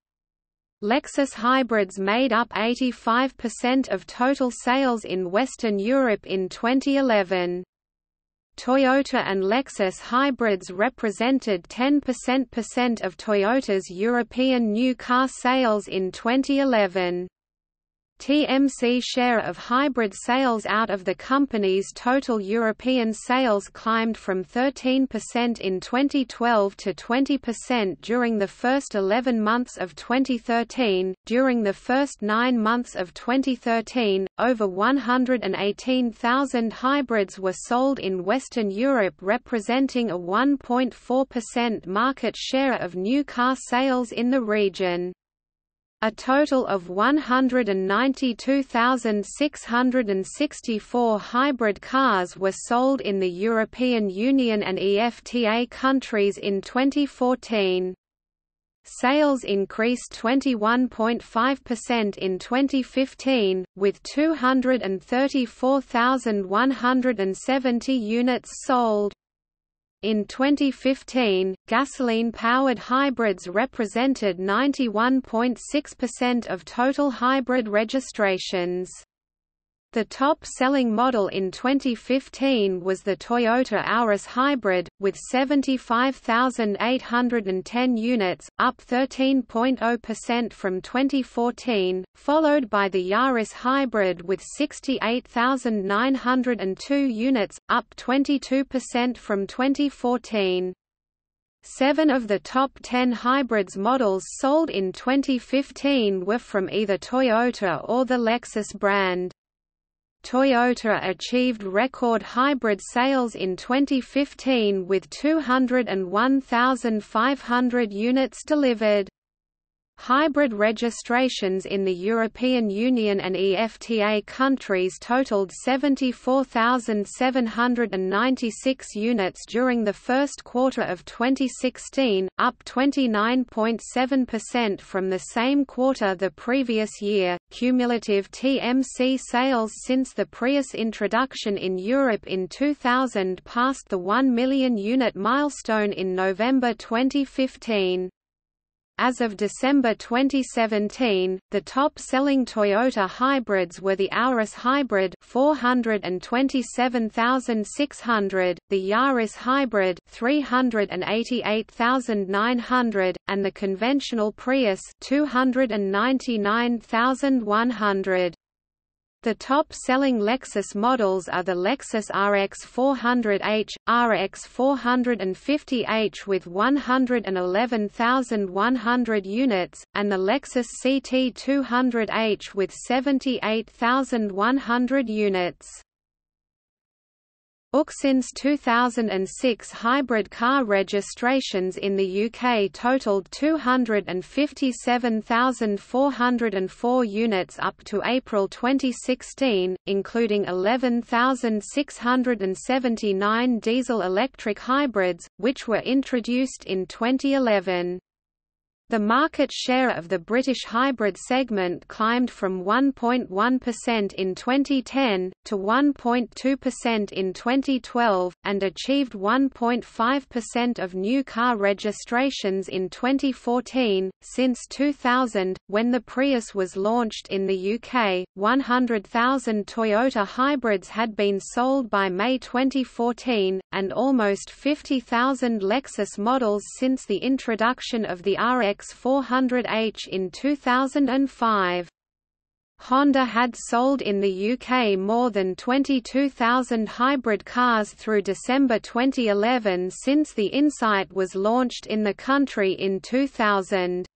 Lexus hybrids made up 85% of total sales in Western Europe in 2011. Toyota and Lexus hybrids represented 10% of Toyota's European new car sales in 2011. TMC share of hybrid sales out of the company's total European sales climbed from 13% in 2012 to 20% during the first 11 months of 2013. During the first nine months of 2013, over 118,000 hybrids were sold in Western Europe, representing a 1.4% market share of new car sales in the region. A total of 192,664 hybrid cars were sold in the European Union and EFTA countries in 2014. Sales increased 21.5% in 2015, with 234,170 units sold. In 2015, gasoline-powered hybrids represented 91.6% of total hybrid registrations. The top-selling model in 2015 was the Toyota Auris Hybrid, with 75,810 units, up 13.0% from 2014, followed by the Yaris Hybrid with 68,902 units, up 22% from 2014. Seven of the top ten hybrids models sold in 2015 were from either Toyota or the Lexus brand. Toyota achieved record hybrid sales in 2015 with 201,500 units delivered. Hybrid registrations in the European Union and EFTA countries totaled 74,796 units during the first quarter of 2016, up 29.7% from the same quarter the previous year. Cumulative TMC sales since the Prius introduction in Europe in 2000 passed the 1 million unit milestone in November 2015. As of December 2017, the top-selling Toyota hybrids were the Auris Hybrid 427,600, the Yaris Hybrid 388,900, and the conventional Prius 299,100. The top-selling Lexus models are the Lexus RX 400h, RX 450h with 111,100 units, and the Lexus CT 200h with 78,100 units. Auxins 2006 hybrid car registrations in the UK totaled 257,404 units up to April 2016, including 11,679 diesel-electric hybrids, which were introduced in 2011. The market share of the British hybrid segment climbed from 1.1% in 2010, to 1.2% in 2012, and achieved 1.5% of new car registrations in 2014. Since 2000, when the Prius was launched in the UK, 100,000 Toyota hybrids had been sold by May 2014, and almost 50,000 Lexus models since the introduction of the RX X400H in 2005. Honda had sold in the UK more than 22,000 hybrid cars through December 2011 since the Insight was launched in the country in 2000.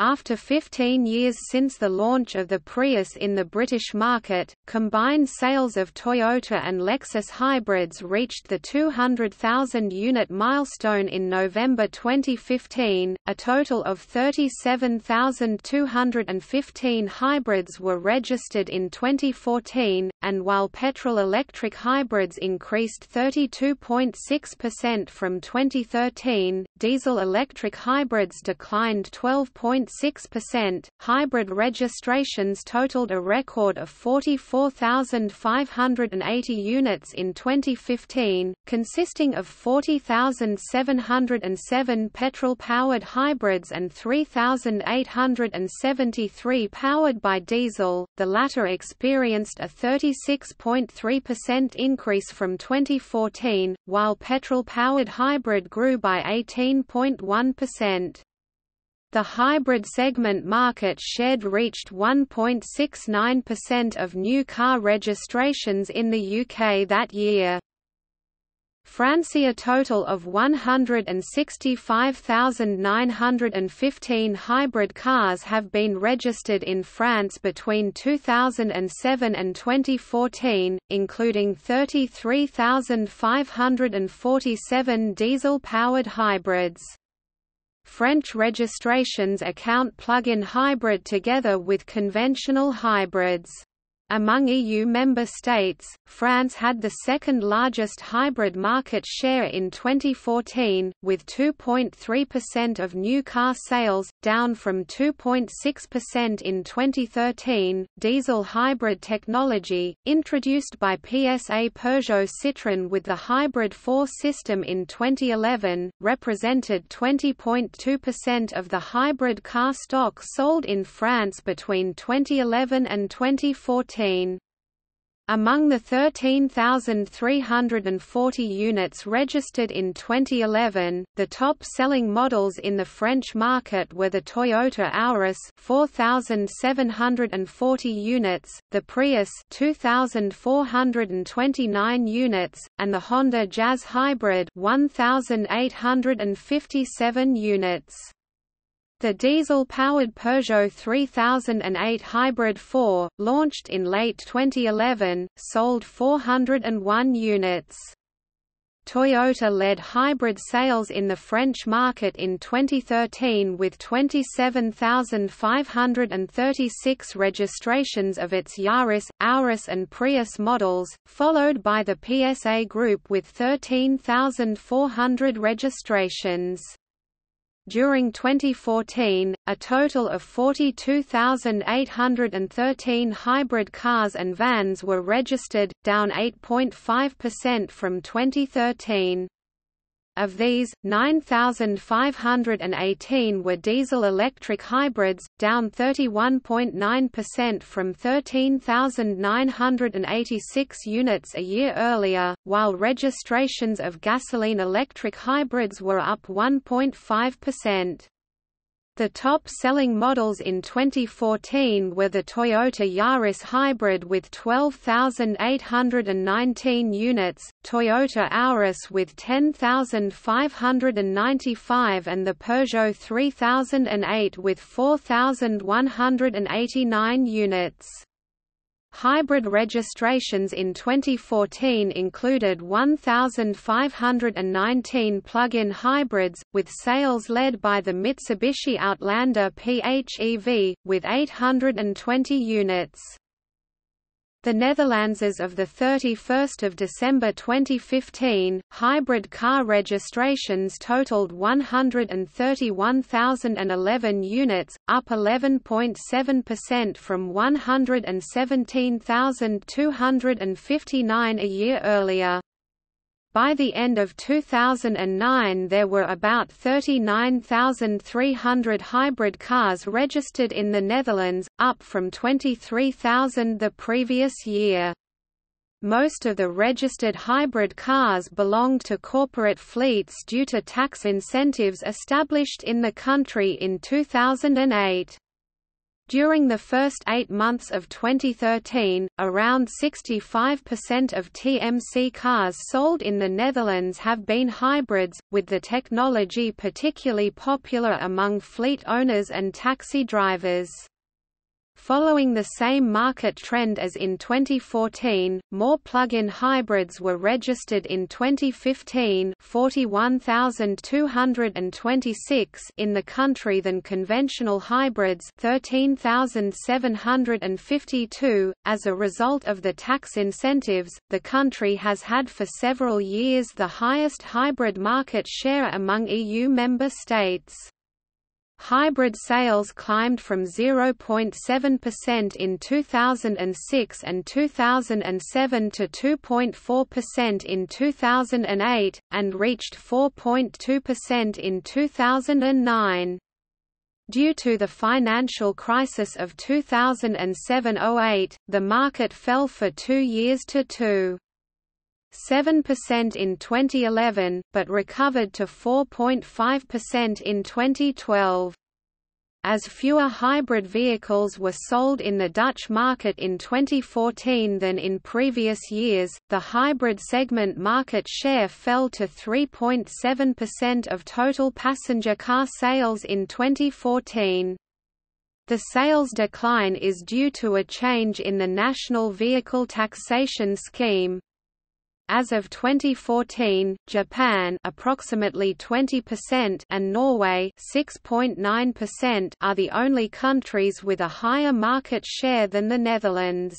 After 15 years since the launch of the Prius in the British market, combined sales of Toyota and Lexus hybrids reached the 200,000 unit milestone in November 2015. A total of 37,215 hybrids were registered in 2014, and while petrol electric hybrids increased 32.6% from 2013, diesel electric hybrids declined 12. 0.6%. Hybrid registrations totaled a record of 44,580 units in 2015, consisting of 40,707 petrol-powered hybrids and 3,873 powered by diesel. The latter experienced a 36.3% increase from 2014, while petrol-powered hybrid grew by 18.1%. The hybrid segment market shared reached 1.69% of new car registrations in the UK that year. Francia a total of 165,915 hybrid cars have been registered in France between 2007 and 2014, including 33,547 diesel-powered hybrids. French registrations account plug-in hybrid together with conventional hybrids. Among EU member states, France had the second largest hybrid market share in 2014, with 2.3% of new car sales, down from 2.6% in 2013. Diesel hybrid technology, introduced by PSA Peugeot Citroën with the Hybrid 4 system in 2011, represented 20.2% of the hybrid car stock sold in France between 2011 and 2014. Among the 13,340 units registered in 2011, the top-selling models in the French market were the Toyota Auris 4,740 units, the Prius 2,429 units, and the Honda Jazz Hybrid 1,857 units. The diesel-powered Peugeot 3008 Hybrid 4, launched in late 2011, sold 401 units. Toyota led hybrid sales in the French market in 2013 with 27,536 registrations of its Yaris, Auris and Prius models, followed by the PSA Group with 13,400 registrations. During 2014, a total of 42,813 hybrid cars and vans were registered, down 8.5% from 2013. Of these, 9,518 were diesel-electric hybrids, down 31.9% from 13,986 units a year earlier, while registrations of gasoline-electric hybrids were up 1.5%. The top-selling models in 2014 were the Toyota Yaris Hybrid with 12,819 units, Toyota Auris with 10,595 and the Peugeot 3008 with 4,189 units. Hybrid registrations in 2014 included 1,519 plug-in hybrids, with sales led by the Mitsubishi Outlander PHEV, with 820 units. The Netherlands as of 31 December 2015, hybrid car registrations totaled 131,011 units, up 11.7% from 117,259 a year earlier. By the end of 2009 there were about 39,300 hybrid cars registered in the Netherlands, up from 23,000 the previous year. Most of the registered hybrid cars belonged to corporate fleets due to tax incentives established in the country in 2008. During the first eight months of 2013, around 65% of TMC cars sold in the Netherlands have been hybrids, with the technology particularly popular among fleet owners and taxi drivers. Following the same market trend as in 2014, more plug-in hybrids were registered in 2015 41,226 in the country than conventional hybrids 13,752. As a result of the tax incentives, the country has had for several years the highest hybrid market share among EU member states. Hybrid sales climbed from 0.7% in 2006 and 2007 to 2.4% in 2008, and reached 4.2% in 2009. Due to the financial crisis of 2007–08, the market fell for two years to 2. 7% in 2011, but recovered to 4.5% in 2012. As fewer hybrid vehicles were sold in the Dutch market in 2014 than in previous years, the hybrid segment market share fell to 3.7% of total passenger car sales in 2014. The sales decline is due to a change in the national vehicle taxation scheme. As of 2014, Japan approximately 20% and Norway 6.9% are the only countries with a higher market share than the Netherlands.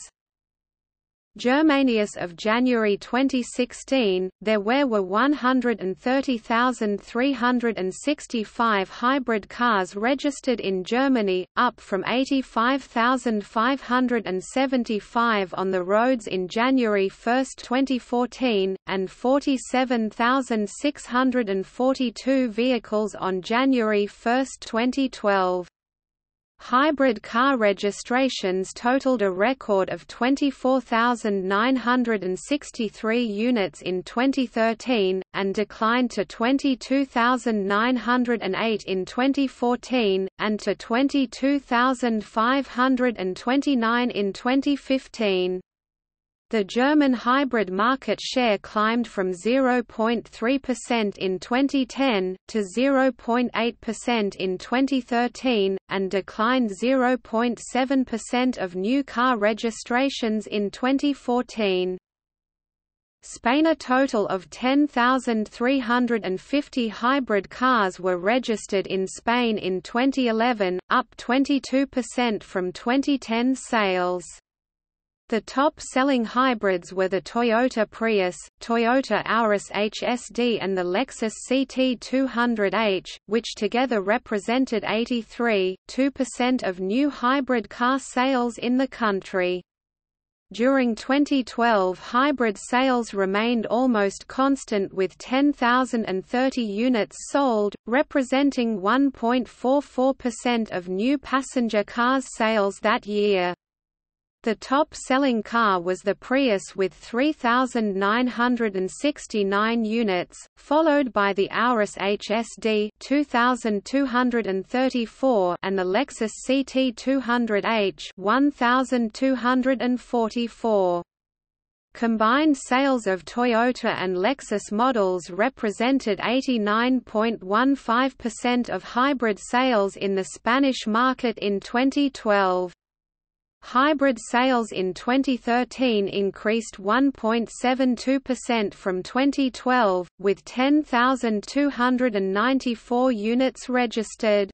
Germanius of January 2016, there were 130,365 hybrid cars registered in Germany, up from 85,575 on the roads in January 1, 2014, and 47,642 vehicles on January 1, 2012. Hybrid car registrations totaled a record of 24,963 units in 2013, and declined to 22,908 in 2014, and to 22,529 in 2015. The German hybrid market share climbed from 0.3% in 2010, to 0.8% in 2013, and declined 0.7% of new car registrations in 2014. Spain A total of 10,350 hybrid cars were registered in Spain in 2011, up 22% from 2010 sales. The top-selling hybrids were the Toyota Prius, Toyota Auris HSD and the Lexus CT200H, which together represented 83.2% of new hybrid car sales in the country. During 2012 hybrid sales remained almost constant with 10,030 units sold, representing 1.44% of new passenger cars sales that year. The top-selling car was the Prius with 3,969 units, followed by the Auris HSD 2,234 and the Lexus CT200H 1,244. Combined sales of Toyota and Lexus models represented 89.15% of hybrid sales in the Spanish market in 2012. Hybrid sales in 2013 increased 1.72% from 2012, with 10,294 units registered.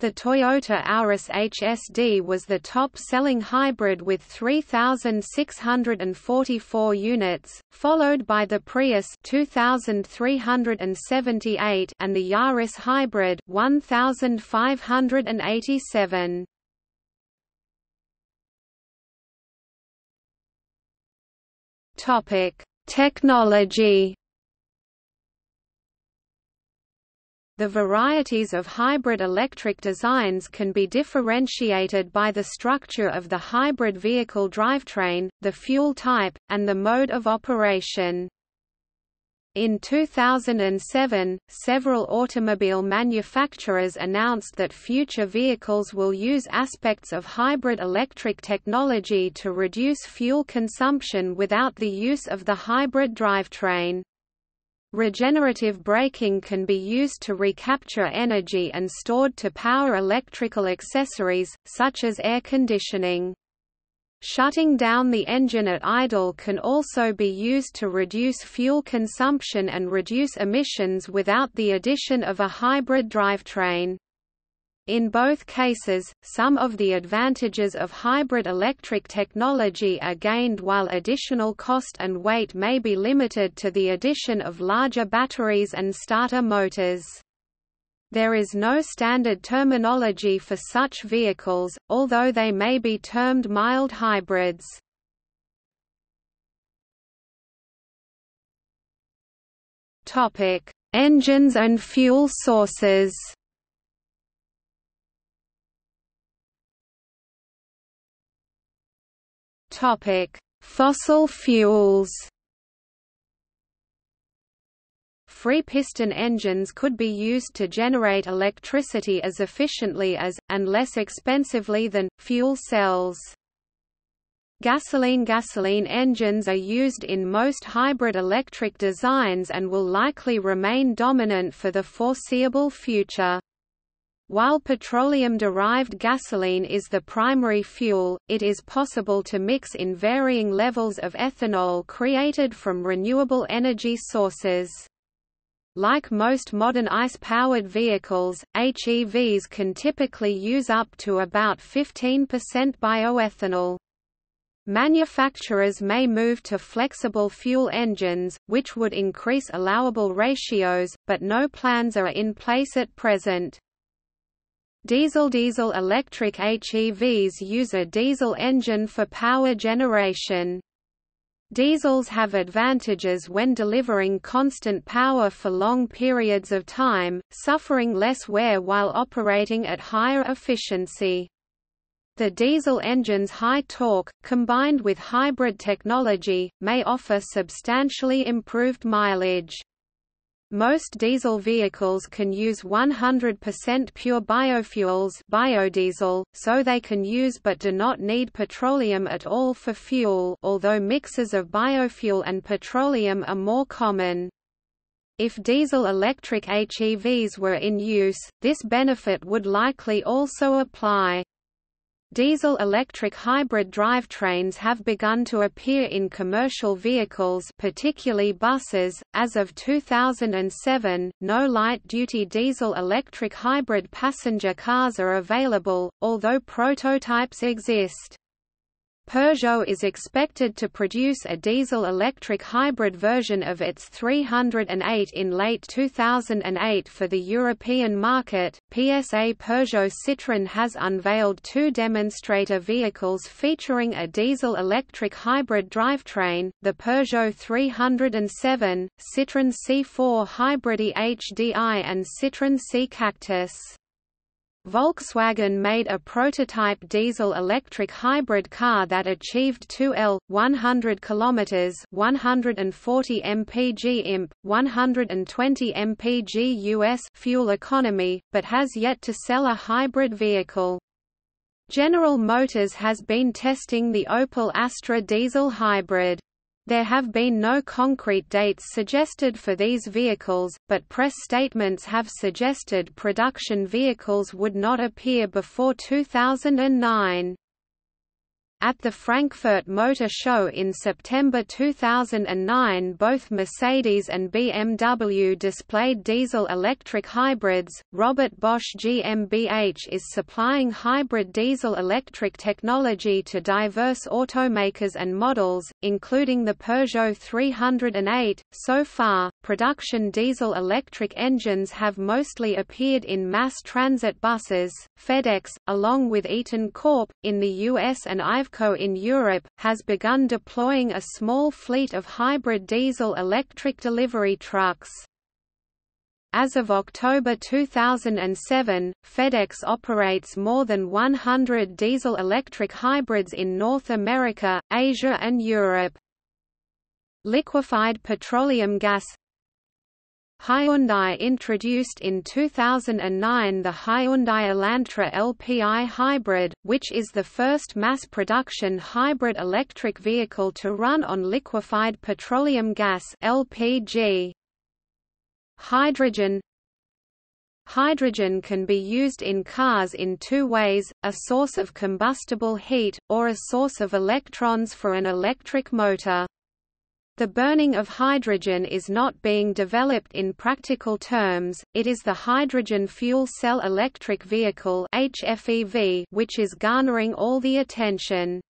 The Toyota Auris HSD was the top-selling hybrid with 3,644 units, followed by the Prius 2,378 and the Yaris Hybrid 1,587. Topic: Technology The varieties of hybrid electric designs can be differentiated by the structure of the hybrid vehicle drivetrain, the fuel type, and the mode of operation. In 2007, several automobile manufacturers announced that future vehicles will use aspects of hybrid electric technology to reduce fuel consumption without the use of the hybrid drivetrain. Regenerative braking can be used to recapture energy and stored to power electrical accessories, such as air conditioning. Shutting down the engine at idle can also be used to reduce fuel consumption and reduce emissions without the addition of a hybrid drivetrain. In both cases, some of the advantages of hybrid electric technology are gained while additional cost and weight may be limited to the addition of larger batteries and starter motors. There is no standard terminology for such vehicles, although they may be termed mild hybrids. Engines and fuel sources Topic: Fossil fuels. Free piston engines could be used to generate electricity as efficiently as, and less expensively than, fuel cells. Gasoline-gasoline engines are used in most hybrid electric designs and will likely remain dominant for the foreseeable future. While petroleum-derived gasoline is the primary fuel, it is possible to mix in varying levels of ethanol created from renewable energy sources. Like most modern ICE-powered vehicles, HEVs can typically use up to about 15% bioethanol. Manufacturers may move to flexible fuel engines, which would increase allowable ratios, but no plans are in place at present. Diesel-diesel electric HEVs use a diesel engine for power generation. Diesels have advantages when delivering constant power for long periods of time, suffering less wear while operating at higher efficiency. The diesel engine's high torque, combined with hybrid technology, may offer substantially improved mileage. Most diesel vehicles can use 100% pure biofuels biodiesel, so they can use but do not need petroleum at all for fuel although mixes of biofuel and petroleum are more common. If diesel-electric HEVs were in use, this benefit would likely also apply. Diesel-electric hybrid drivetrains have begun to appear in commercial vehicles particularly buses. As of 2007, no light-duty diesel-electric hybrid passenger cars are available, although prototypes exist. Peugeot is expected to produce a diesel-electric hybrid version of its 308 in late 2008 for the European market. PSA Peugeot Citroën has unveiled two demonstrator vehicles featuring a diesel-electric hybrid drivetrain, the Peugeot 307, Citroën C4 Hybrid HDI and Citroën C-Cactus. Volkswagen made a prototype diesel-electric hybrid car that achieved 2L, 100 km 140 mpg imp, 120 mpg US fuel economy, but has yet to sell a hybrid vehicle. General Motors has been testing the Opel Astra diesel hybrid. There have been no concrete dates suggested for these vehicles, but press statements have suggested production vehicles would not appear before 2009. At the Frankfurt Motor Show in September 2009 both Mercedes and BMW displayed diesel-electric hybrids. Robert Bosch GmbH is supplying hybrid diesel-electric technology to diverse automakers and models, including the Peugeot 308. So far, production diesel-electric engines have mostly appeared in mass transit buses. FedEx, along with Eaton Corp, in the US and Iveco in Europe, has begun deploying a small fleet of hybrid diesel-electric delivery trucks. As of October 2007, FedEx operates more than 100 diesel-electric hybrids in North America, Asia and Europe. Liquefied petroleum gas Hyundai introduced in 2009 the Hyundai Elantra LPI hybrid, which is the first mass-production hybrid electric vehicle to run on liquefied petroleum gas LPG. Hydrogen Hydrogen can be used in cars in two ways, a source of combustible heat, or a source of electrons for an electric motor. The burning of hydrogen is not being developed in practical terms, it is the hydrogen fuel cell electric vehicle HFEV which is garnering all the attention.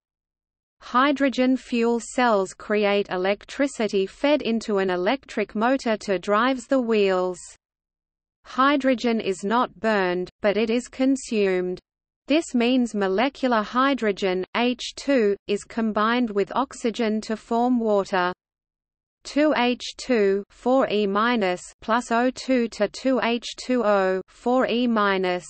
Hydrogen fuel cells create electricity fed into an electric motor to drives the wheels. Hydrogen is not burned, but it is consumed. This means molecular hydrogen, H2, is combined with oxygen to form water. 2H2 4E- plus O2 to 2H2O 4E-.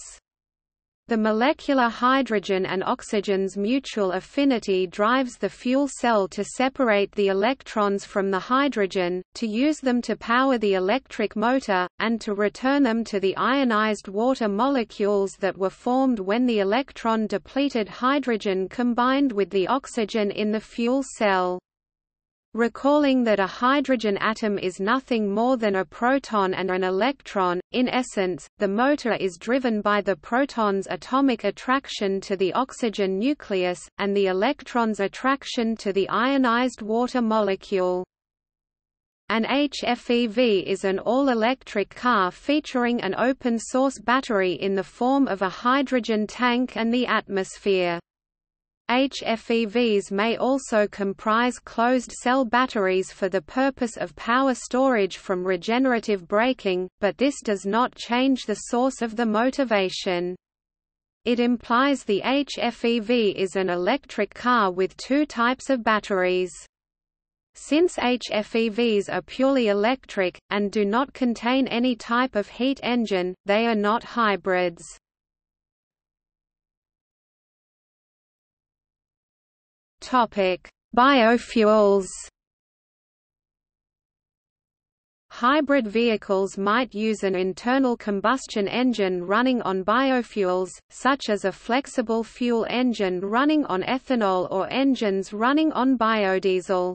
The molecular hydrogen and oxygen's mutual affinity drives the fuel cell to separate the electrons from the hydrogen, to use them to power the electric motor, and to return them to the ionized water molecules that were formed when the electron-depleted hydrogen combined with the oxygen in the fuel cell. Recalling that a hydrogen atom is nothing more than a proton and an electron, in essence, the motor is driven by the proton's atomic attraction to the oxygen nucleus, and the electron's attraction to the ionized water molecule. An HFEV is an all-electric car featuring an open-source battery in the form of a hydrogen tank and the atmosphere. HFEVs may also comprise closed-cell batteries for the purpose of power storage from regenerative braking, but this does not change the source of the motivation. It implies the HFEV is an electric car with two types of batteries. Since HFEVs are purely electric, and do not contain any type of heat engine, they are not hybrids. Topic: Biofuels. Hybrid vehicles might use an internal combustion engine running on biofuels, such as a flexible fuel engine running on ethanol or engines running on biodiesel.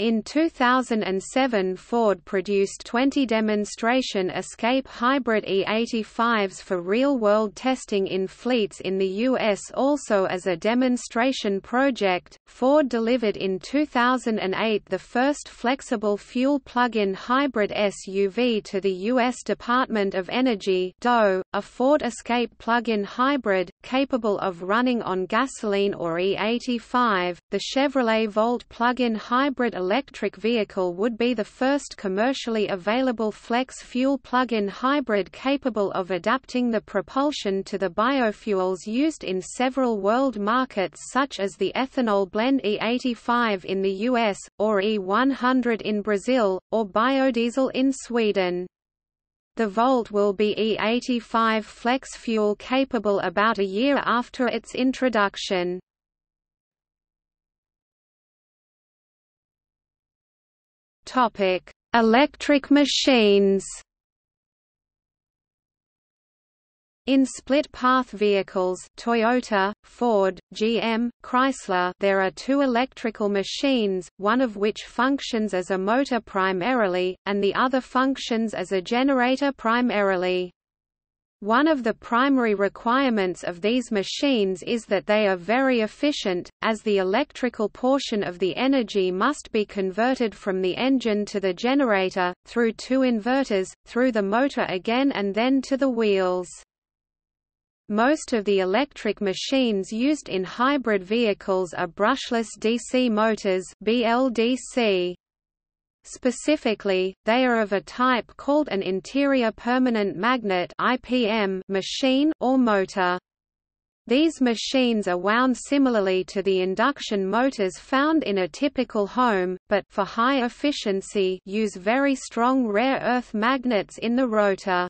In 2007 Ford produced 20 demonstration Escape Hybrid E85s for real-world testing in fleets in the U.S. Also as a demonstration project, Ford delivered in 2008 the first flexible fuel plug-in hybrid SUV to the U.S. Department of Energy DOE, a Ford Escape plug-in hybrid, capable of running on gasoline or E85. The Chevrolet Volt plug-in hybrid electric vehicle would be the first commercially available flex-fuel plug-in hybrid capable of adapting the propulsion to the biofuels used in several world markets such as the ethanol blend E85 in the US, or E100 in Brazil, or biodiesel in Sweden. The Volt will be E85 flex fuel capable about a year after its introduction. Topic: Electric machines. In split-path vehicles Toyota, Ford, GM, Chrysler there are two electrical machines, one of which functions as a motor primarily, and the other functions as a generator primarily. One of the primary requirements of these machines is that they are very efficient, as the electrical portion of the energy must be converted from the engine to the generator, through two inverters, through the motor again and then to the wheels. Most of the electric machines used in hybrid vehicles are brushless DC motors BLDC. Specifically, they are of a type called an interior permanent magnet (IPM) machine or motor. These machines are wound similarly to the induction motors found in a typical home, but for high efficiency use very strong rare earth magnets in the rotor.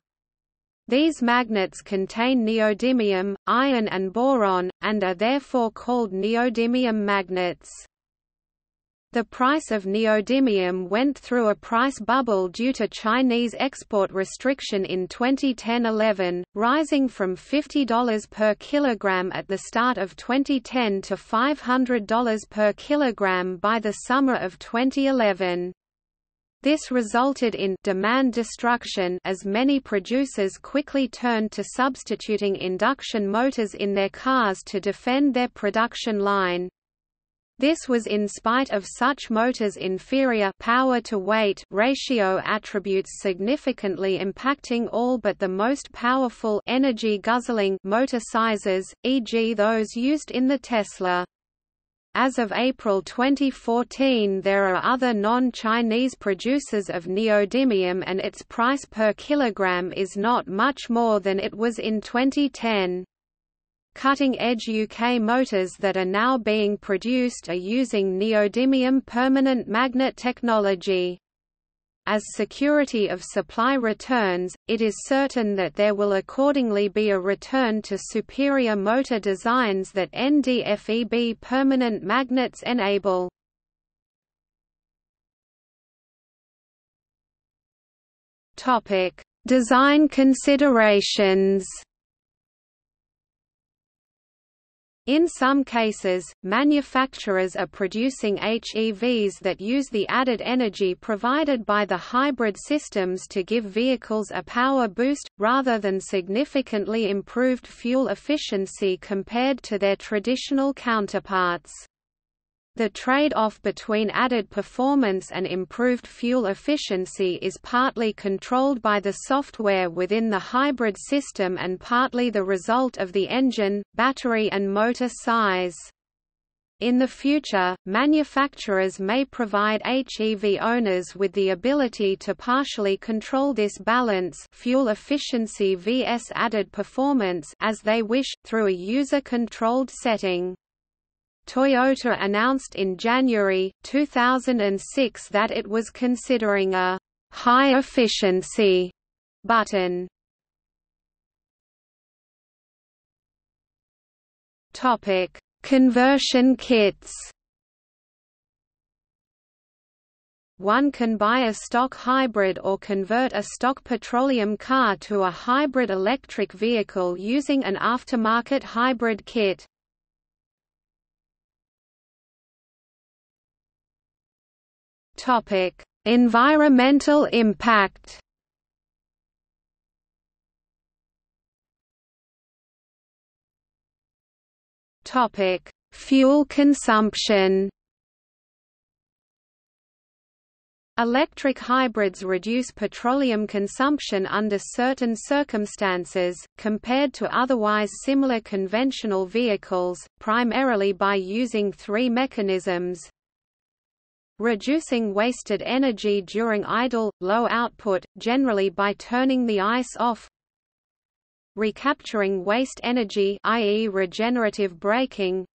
These magnets contain neodymium, iron and boron, and are therefore called neodymium magnets. The price of neodymium went through a price bubble due to Chinese export restriction in 2010-11, rising from $50 per kilogram at the start of 2010 to $500 per kilogram by the summer of 2011. This resulted in demand destruction as many producers quickly turned to substituting induction motors in their cars to defend their production line. This was in spite of such motors' inferior power-to-weight ratio attributes significantly impacting all but the most powerful energy-guzzling motor sizes, e.g. those used in the Tesla. As of April 2014 there are other non-Chinese producers of neodymium and its price per kilogram is not much more than it was in 2010. Cutting-edge UK motors that are now being produced are using neodymium permanent magnet technology. As security of supply returns, it is certain that there will accordingly be a return to superior motor designs that NDFEB permanent magnets enable. Design considerations In some cases, manufacturers are producing HEVs that use the added energy provided by the hybrid systems to give vehicles a power boost, rather than significantly improved fuel efficiency compared to their traditional counterparts. The trade-off between added performance and improved fuel efficiency is partly controlled by the software within the hybrid system and partly the result of the engine, battery and motor size. In the future, manufacturers may provide HEV owners with the ability to partially control this balance fuel efficiency vs added performance as they wish, through a user-controlled setting. Toyota announced in January, 2006 that it was considering a high-efficiency button. Topic: Conversion kits. One can buy a stock hybrid or convert a stock petroleum car to a hybrid electric vehicle using an aftermarket hybrid kit. Topic: Environmental impact. Topic: Fuel consumption. Electric hybrids reduce petroleum consumption under certain circumstances, compared to otherwise similar conventional vehicles, primarily by using three mechanisms reducing wasted energy during idle, low output, generally by turning the ice off recapturing waste energy i.e. regenerative braking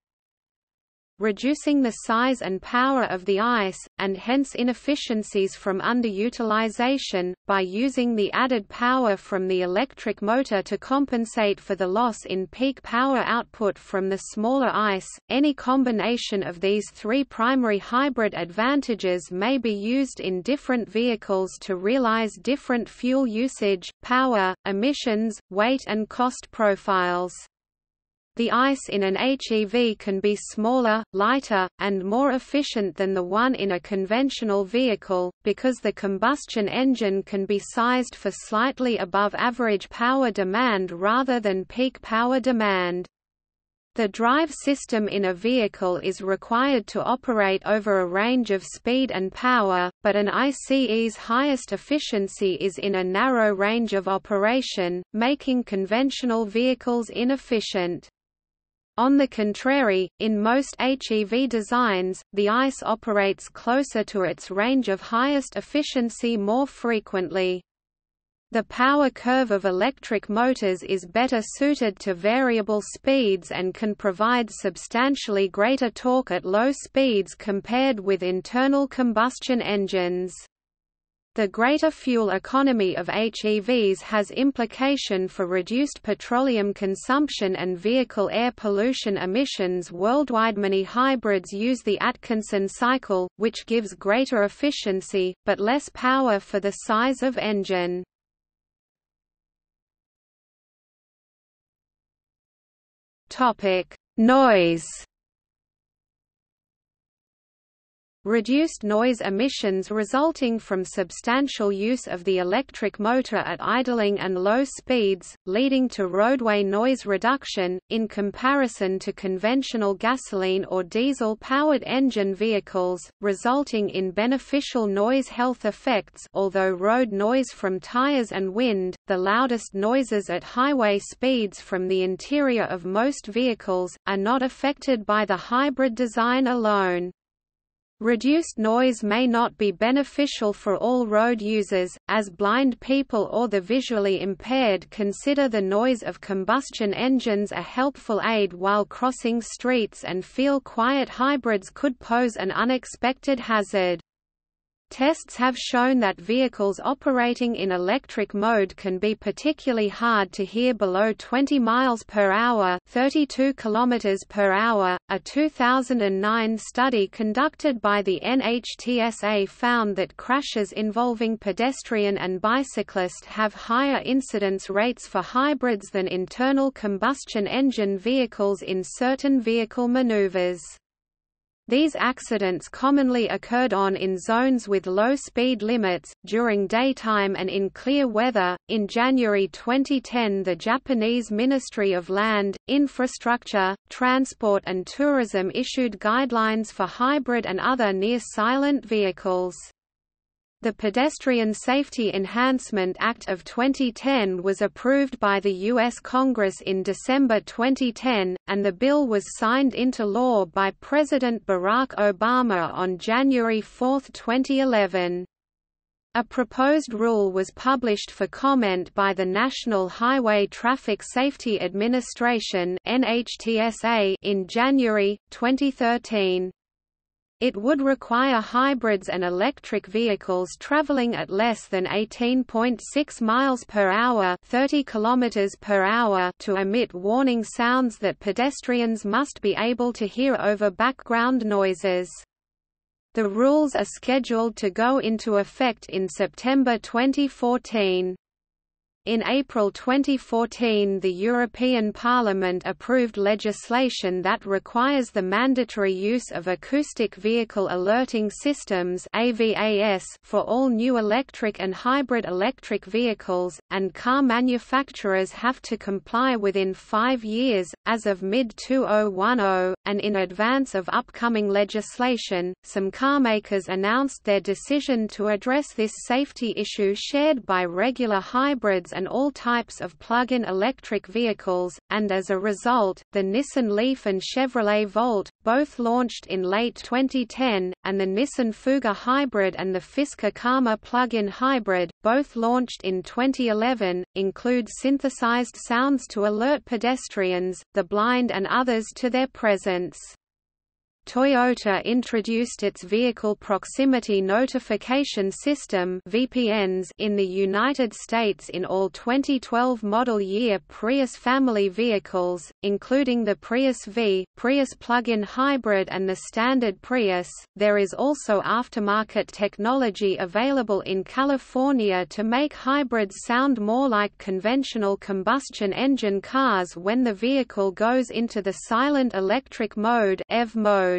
reducing the size and power of the ice, and hence inefficiencies from underutilization, by using the added power from the electric motor to compensate for the loss in peak power output from the smaller ice. Any combination of these three primary hybrid advantages may be used in different vehicles to realize different fuel usage, power, emissions, weight and cost profiles. The ICE in an HEV can be smaller, lighter, and more efficient than the one in a conventional vehicle, because the combustion engine can be sized for slightly above average power demand rather than peak power demand. The drive system in a vehicle is required to operate over a range of speed and power, but an ICE's highest efficiency is in a narrow range of operation, making conventional vehicles inefficient. On the contrary, in most HEV designs, the ICE operates closer to its range of highest efficiency more frequently. The power curve of electric motors is better suited to variable speeds and can provide substantially greater torque at low speeds compared with internal combustion engines. The greater fuel economy of HEVs has implication for reduced petroleum consumption and vehicle air pollution emissions worldwide. Many hybrids use the Atkinson cycle, which gives greater efficiency, but less power for the size of engine. Noise reduced noise emissions resulting from substantial use of the electric motor at idling and low speeds, leading to roadway noise reduction, in comparison to conventional gasoline or diesel-powered engine vehicles, resulting in beneficial noise health effects although road noise from tires and wind, the loudest noises at highway speeds from the interior of most vehicles, are not affected by the hybrid design alone. Reduced noise may not be beneficial for all road users, as blind people or the visually impaired consider the noise of combustion engines a helpful aid while crossing streets and feel quiet hybrids could pose an unexpected hazard. Tests have shown that vehicles operating in electric mode can be particularly hard to hear below 20 miles per hour, 32 kilometers per hour. A 2009 study conducted by the NHTSA found that crashes involving pedestrian and bicyclist have higher incidence rates for hybrids than internal combustion engine vehicles in certain vehicle maneuvers. These accidents commonly occurred on in zones with low speed limits, during daytime and in clear weather. In January 2010, the Japanese Ministry of Land, Infrastructure, Transport and Tourism issued guidelines for hybrid and other near silent vehicles. The Pedestrian Safety Enhancement Act of 2010 was approved by the U.S. Congress in December 2010, and the bill was signed into law by President Barack Obama on January 4, 2011. A proposed rule was published for comment by the National Highway Traffic Safety Administration in January, 2013. It would require hybrids and electric vehicles traveling at less than 18.6 miles per hour, 30 kilometers per hour to emit warning sounds that pedestrians must be able to hear over background noises. The rules are scheduled to go into effect in September 2014. In April 2014 the European Parliament approved legislation that requires the mandatory use of acoustic vehicle alerting systems for all new electric and hybrid electric vehicles, and car manufacturers have to comply within five years, as of mid-2010, and in advance of upcoming legislation, some carmakers announced their decision to address this safety issue shared by regular hybrids and all types of plug-in electric vehicles, and as a result, the Nissan Leaf and Chevrolet Volt, both launched in late 2010, and the Nissan Fuga Hybrid and the Fisker Karma plug-in hybrid, both launched in 2011, include synthesized sounds to alert pedestrians, the blind and others to their presence. Toyota introduced its Vehicle Proximity Notification System (VPNs) in the United States in all 2012 model year Prius family vehicles, including the Prius V, Prius plug-in hybrid and the standard Prius. There is also aftermarket technology available in California to make hybrids sound more like conventional combustion engine cars when the vehicle goes into the silent electric mode EV mode.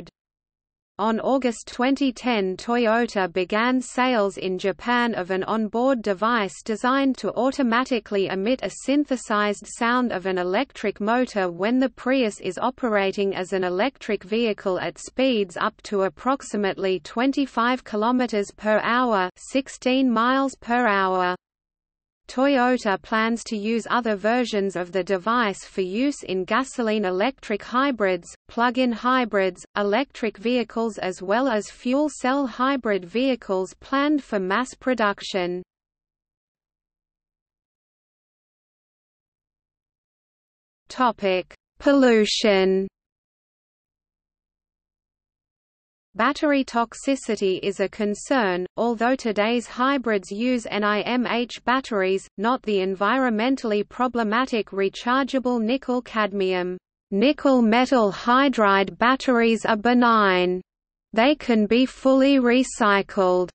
On August 2010 Toyota began sales in Japan of an onboard device designed to automatically emit a synthesized sound of an electric motor when the Prius is operating as an electric vehicle at speeds up to approximately 25 km per hour 16 miles per hour. Toyota plans to use other versions of the device for use in gasoline-electric hybrids, plug-in hybrids, electric vehicles as well as fuel cell hybrid vehicles planned for mass production. Pollution Battery toxicity is a concern, although today's hybrids use NIMH batteries, not the environmentally problematic rechargeable nickel-cadmium. Nickel metal hydride batteries are benign. They can be fully recycled,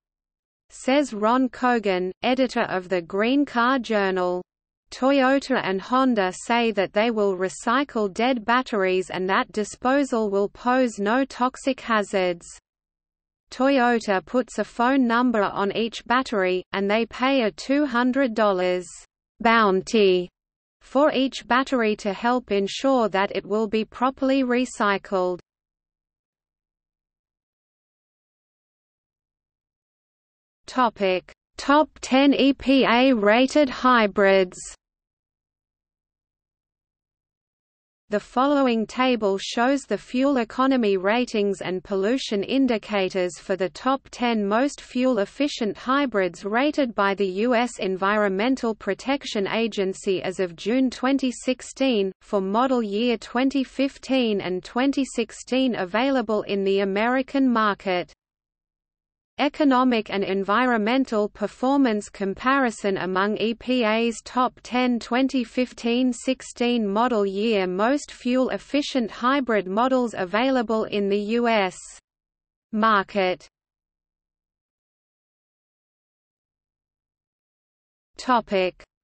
says Ron Cogan, editor of the Green Car Journal. Toyota and Honda say that they will recycle dead batteries and that disposal will pose no toxic hazards. Toyota puts a phone number on each battery, and they pay a $200 bounty for each battery to help ensure that it will be properly recycled. Topic: Top 10 EPA-rated hybrids The following table shows the fuel economy ratings and pollution indicators for the top 10 most fuel-efficient hybrids rated by the U.S. Environmental Protection Agency as of June 2016, for model year 2015 and 2016 available in the American market. Economic and environmental performance comparison among EPA's top 10 2015-16 model year most fuel-efficient hybrid models available in the U.S. market.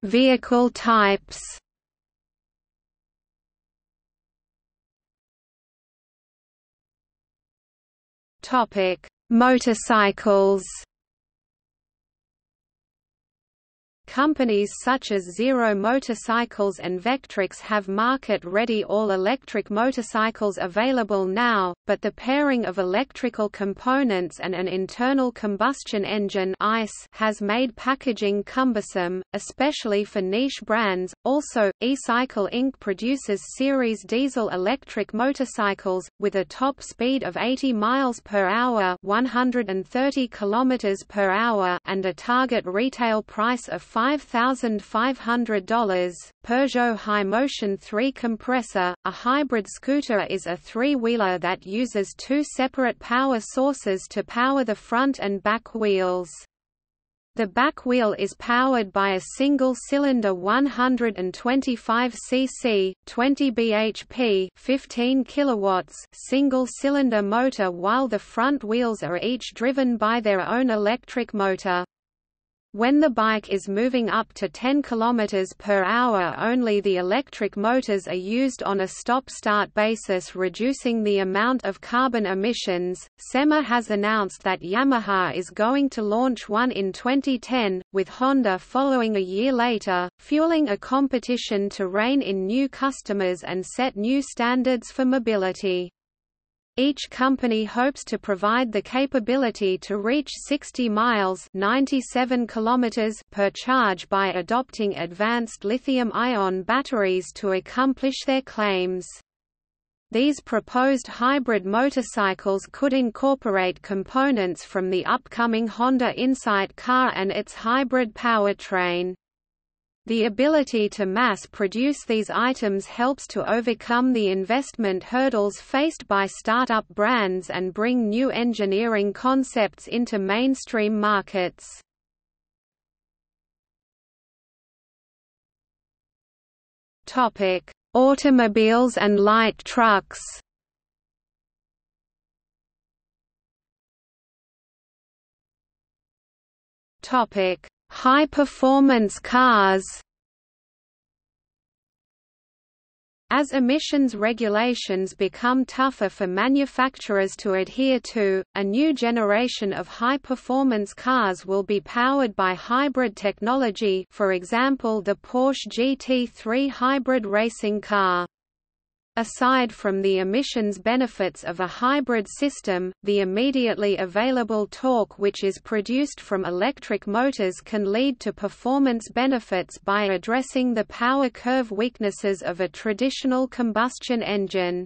Vehicle types. Topic: Motorcycles Companies such as Zero Motorcycles and Vectrix have market-ready all-electric motorcycles available now, but the pairing of electrical components and an internal combustion engine ICE has made packaging cumbersome, especially for niche brands. Also, E-Cycle Inc. produces series diesel-electric motorcycles, with a top speed of 80 miles per hour 130 kilometers per hour and a target retail price of $5,500. Peugeot HYmotion 3 compressor, a hybrid scooter is a three-wheeler that uses two separate power sources to power the front and back wheels. The back wheel is powered by a single-cylinder 125 cc, 20 bhp, 15 kilowatts single-cylinder motor while the front wheels are each driven by their own electric motor. When the bike is moving up to 10 km per hour only the electric motors are used on a stop-start basis reducing the amount of carbon emissions. SEMA has announced that Yamaha is going to launch one in 2010, with Honda following a year later, fueling a competition to rein in new customers and set new standards for mobility. Each company hopes to provide the capability to reach 60 miles 97 kilometers per charge by adopting advanced lithium-ion batteries to accomplish their claims. These proposed hybrid motorcycles could incorporate components from the upcoming Honda Insight car and its hybrid powertrain. The ability to mass produce these items helps to overcome the investment hurdles faced by startup brands and bring new engineering concepts into mainstream markets. Topic: Automobiles and light trucks. Topic: High-performance cars As emissions regulations become tougher for manufacturers to adhere to, a new generation of high-performance cars will be powered by hybrid technology for example the Porsche GT3 hybrid racing car. Aside from the emissions benefits of a hybrid system, the immediately available torque which is produced from electric motors can lead to performance benefits by addressing the power curve weaknesses of a traditional combustion engine.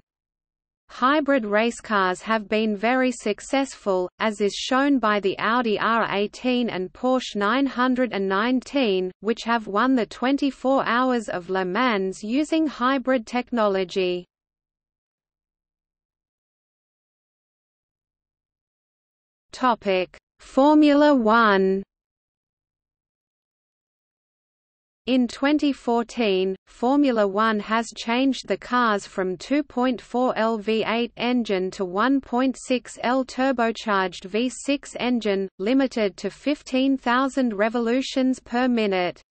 Hybrid racecars have been very successful, as is shown by the Audi R18 and Porsche 919, which have won the 24 Hours of Le Mans using hybrid technology. Formula One In 2014, Formula One has changed the cars from 2.4L V8 engine to 1.6L turbocharged V6 engine, limited to 15,000 revolutions per minute.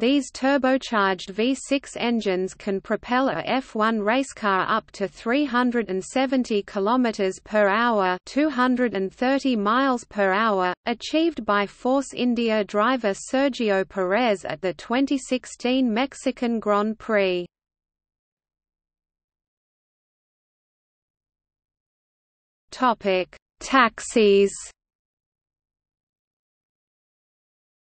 These turbocharged V6 engines can propel a F1 racecar up to 370 km per hour, 230 miles per hour, achieved by Force India driver Sergio Perez at the 2016 Mexican Grand Prix. Topic: Taxis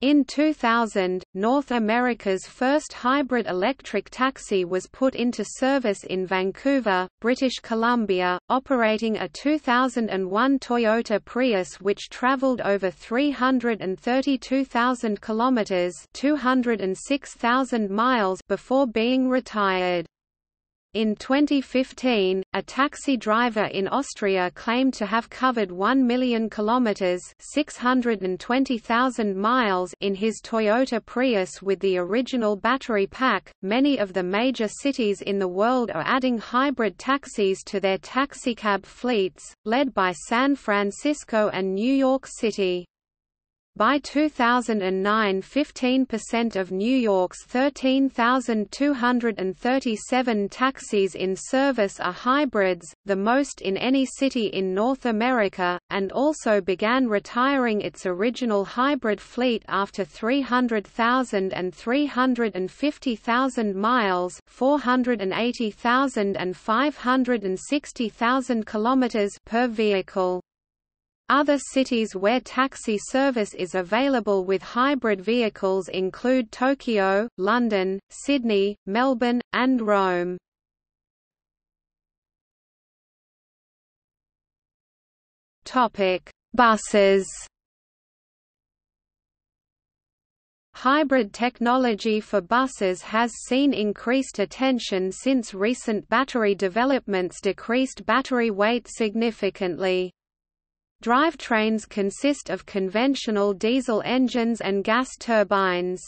In 2000, North America's first hybrid electric taxi was put into service in Vancouver, British Columbia, operating a 2001 Toyota Prius which traveled over 332,000 kilometers, 206,000 miles before being retired. In 2015, a taxi driver in Austria claimed to have covered 1 million kilometers, 620,000 miles in his Toyota Prius with the original battery pack. Many of the major cities in the world are adding hybrid taxis to their taxicab fleets, led by San Francisco and New York City. By 2009 15% of New York's 13,237 taxis in service are hybrids, the most in any city in North America, and also began retiring its original hybrid fleet after 300,000 and 350,000 miles 480,000 and 560,000 kilometers per vehicle. Other cities where taxi service is available with hybrid vehicles include Tokyo, London, Sydney, Melbourne, and Rome. Topic: Buses. Hybrid technology for buses has seen increased attention since recent battery developments decreased battery weight significantly. Drivetrains consist of conventional diesel engines and gas turbines.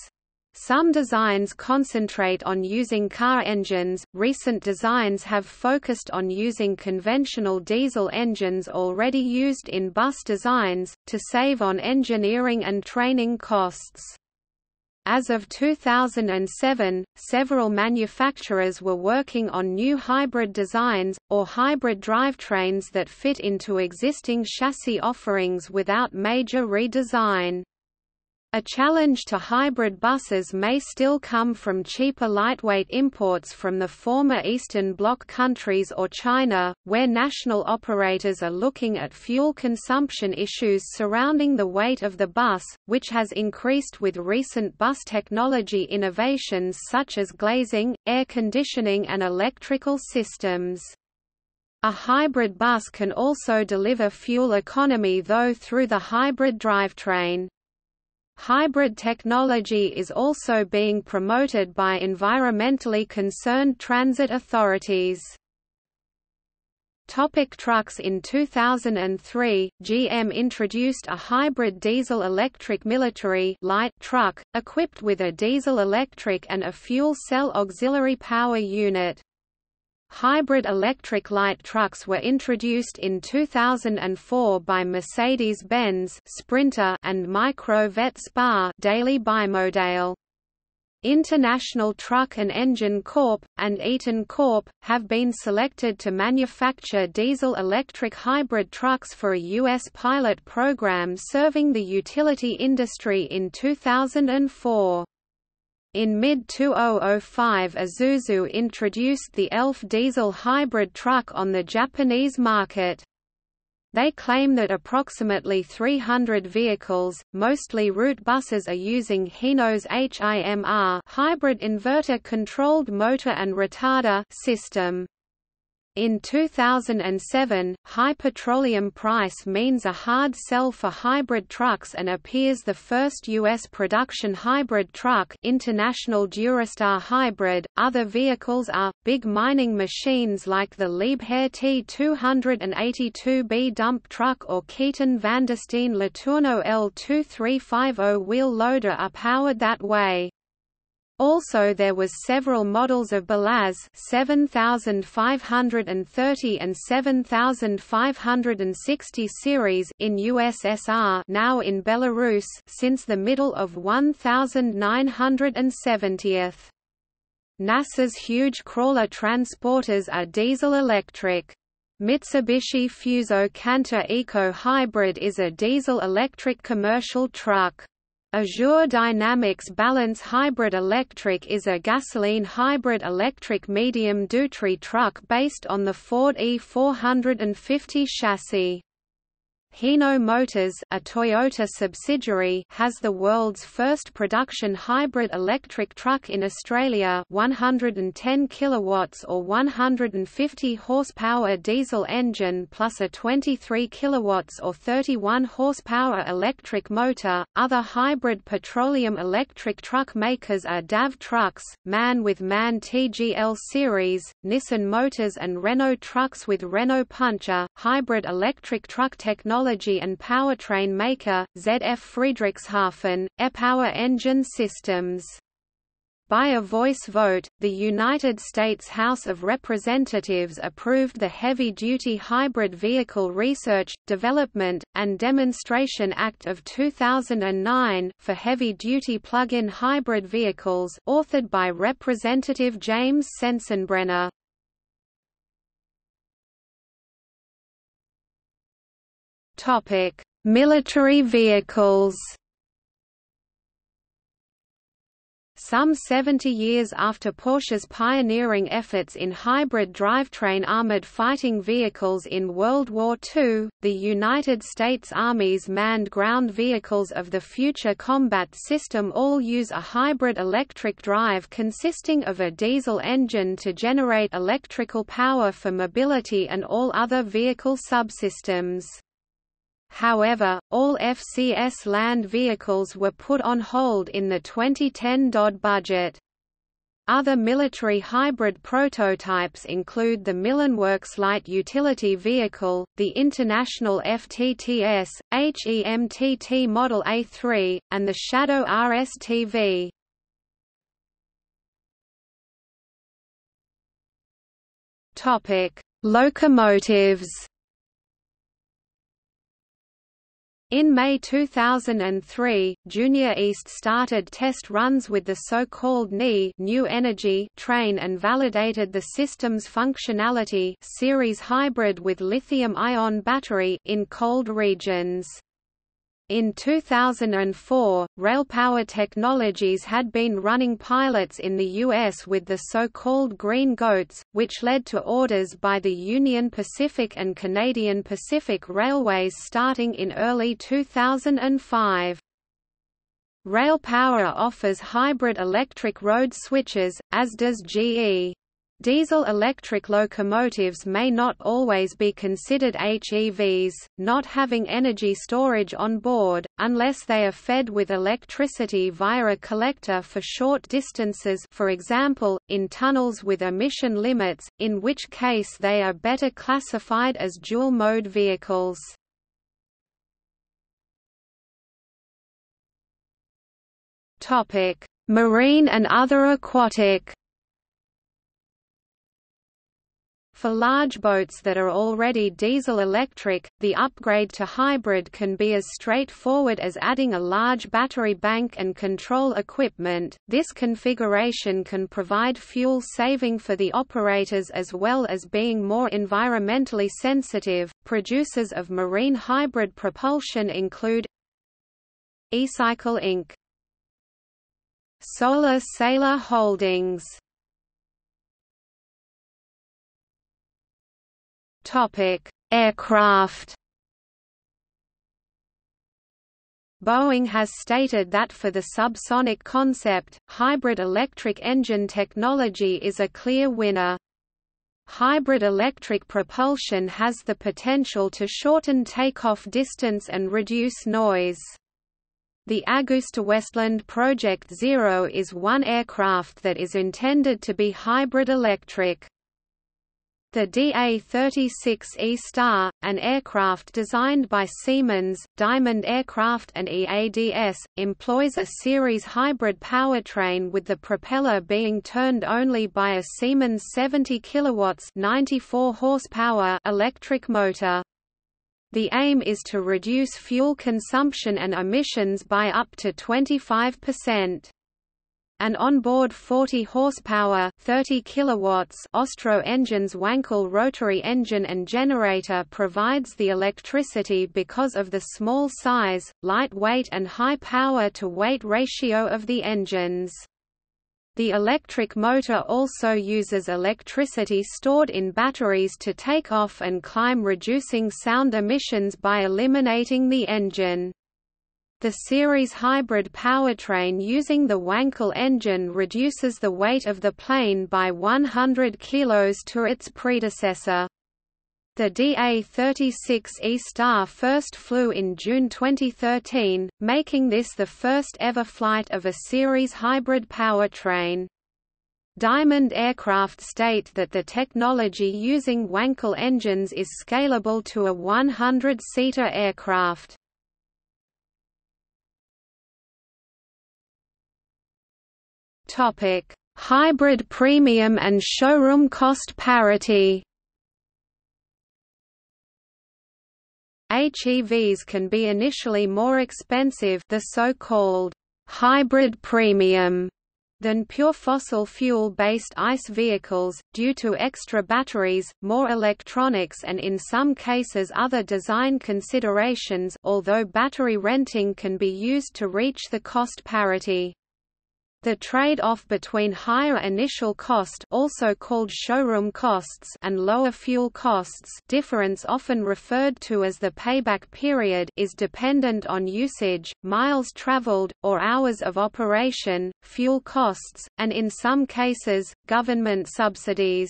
Some designs concentrate on using car engines, recent designs have focused on using conventional diesel engines already used in bus designs, to save on engineering and training costs. As of 2007, several manufacturers were working on new hybrid designs, or hybrid drivetrains that fit into existing chassis offerings without major redesign. A challenge to hybrid buses may still come from cheaper lightweight imports from the former Eastern Bloc countries or China, where national operators are looking at fuel consumption issues surrounding the weight of the bus, which has increased with recent bus technology innovations such as glazing, air conditioning and electrical systems. A hybrid bus can also deliver fuel economy though through the hybrid drivetrain. Hybrid technology is also being promoted by environmentally concerned transit authorities. Topic trucks In 2003, GM introduced a hybrid diesel-electric military light truck, equipped with a diesel-electric and a fuel cell auxiliary power unit. Hybrid electric light trucks were introduced in 2004 by Mercedes-Benz Sprinter and Micro-Vett SPA Daily Bimodal. International Truck and Engine Corp. and Eaton Corp. have been selected to manufacture diesel-electric hybrid trucks for a U.S. pilot program serving the utility industry in 2004. In mid-2005 Isuzu introduced the ELF diesel hybrid truck on the Japanese market. They claim that approximately 300 vehicles, mostly route buses are using Hino's HIMR hybrid inverter-controlled motor and retarder system. In 2007, high petroleum price means a hard sell for hybrid trucks and appears the first U.S. production hybrid truck International Durastar Hybrid. Other vehicles are, big mining machines like the Liebherr T282B dump truck or Keaton Vandersteen Letourneau L2350 wheel loader are powered that way. Also there was several models of Belaz 7530 and 7560 series in USSR now in Belarus since the middle of 1970th. NASA's huge crawler transporters are diesel-electric. Mitsubishi Fuso Canter Eco Hybrid is a diesel-electric commercial truck. Azure Dynamics Balance Hybrid Electric is a gasoline hybrid electric medium-duty truck based on the Ford E450 chassis. Hino Motors, a Toyota subsidiary, has the world's first production hybrid electric truck in Australia, 110 kilowatts or 150 horsepower diesel engine plus a 23 kilowatts or 31 horsepower electric motor. Other hybrid petroleum electric truck makers are DAF Trucks, MAN with MAN TGL series, Nissan Motors and Renault Trucks with Renault Puncher. Hybrid electric truck technology technology and powertrain maker, ZF Friedrichshafen, E-Power Engine Systems. By a voice vote, the United States House of Representatives approved the Heavy-Duty Hybrid Vehicle Research, Development, and Demonstration Act of 2009, for heavy-duty plug-in hybrid vehicles authored by Representative James Sensenbrenner. Topic: Military vehicles. Some 70 years after Porsche's pioneering efforts in hybrid drivetrain armored fighting vehicles in World War II, the United States Army's manned ground vehicles of the Future Combat System all use a hybrid electric drive consisting of a diesel engine to generate electrical power for mobility and all other vehicle subsystems. However, all FCS land vehicles were put on hold in the 2010 DOD budget. Other military hybrid prototypes include the Millenworks Light Utility Vehicle, the International FTTS, HEMTT Model A3, and the Shadow RSTV. Locomotives In May 2003, Junior East started test runs with the so-called NE New Energy train and validated the system's functionality series hybrid with lithium-ion battery in cold regions. In 2004, RailPower Technologies had been running pilots in the U.S. with the so-called Green Goats, which led to orders by the Union Pacific and Canadian Pacific Railways starting in early 2005. RailPower offers hybrid electric road switches, as does GE. Diesel-electric locomotives may not always be considered HEVs, not having energy storage on board, unless they are fed with electricity via a collector for short distances for example, in tunnels with emission limits, in which case they are better classified as dual-mode vehicles. Marine and other aquatic For large boats that are already diesel-electric, the upgrade to hybrid can be as straightforward as adding a large battery bank and control equipment. This configuration can provide fuel saving for the operators as well as being more environmentally sensitive. Producers of marine hybrid propulsion include eCycle Inc. Solar Sailor Holdings Topic: Aircraft. Boeing has stated that for the subsonic concept, hybrid electric engine technology is a clear winner. Hybrid electric propulsion has the potential to shorten takeoff distance and reduce noise. The AgustaWestland Project Zero is one aircraft that is intended to be hybrid electric. The DA-36E Star, an aircraft designed by Siemens, Diamond Aircraft and EADS, employs a series hybrid powertrain with the propeller being turned only by a Siemens 70 kW 94 horsepower electric motor. The aim is to reduce fuel consumption and emissions by up to 25%. An onboard 40 horsepower, 30 kilowatts Austro engines Wankel rotary engine and generator provides the electricity because of the small size, light weight and high power to weight ratio of the engines. The electric motor also uses electricity stored in batteries to take off and climb reducing sound emissions by eliminating the engine. The series hybrid powertrain using the Wankel engine reduces the weight of the plane by 100 kg to its predecessor. The DA-36E Star first flew in June 2013, making this the first ever flight of a series hybrid powertrain. Diamond Aircraft state that the technology using Wankel engines is scalable to a 100-seater aircraft. Topic: Hybrid premium and showroom cost parity. HEVs can be initially more expensive the so-called hybrid premium than pure fossil fuel-based ICE vehicles, due to extra batteries, more electronics and in some cases other design considerations although battery renting can be used to reach the cost parity. The trade-off between higher initial cost also called showroom costs and lower fuel costs difference often referred to as the payback period is dependent on usage, miles traveled, or hours of operation, fuel costs, and in some cases, government subsidies.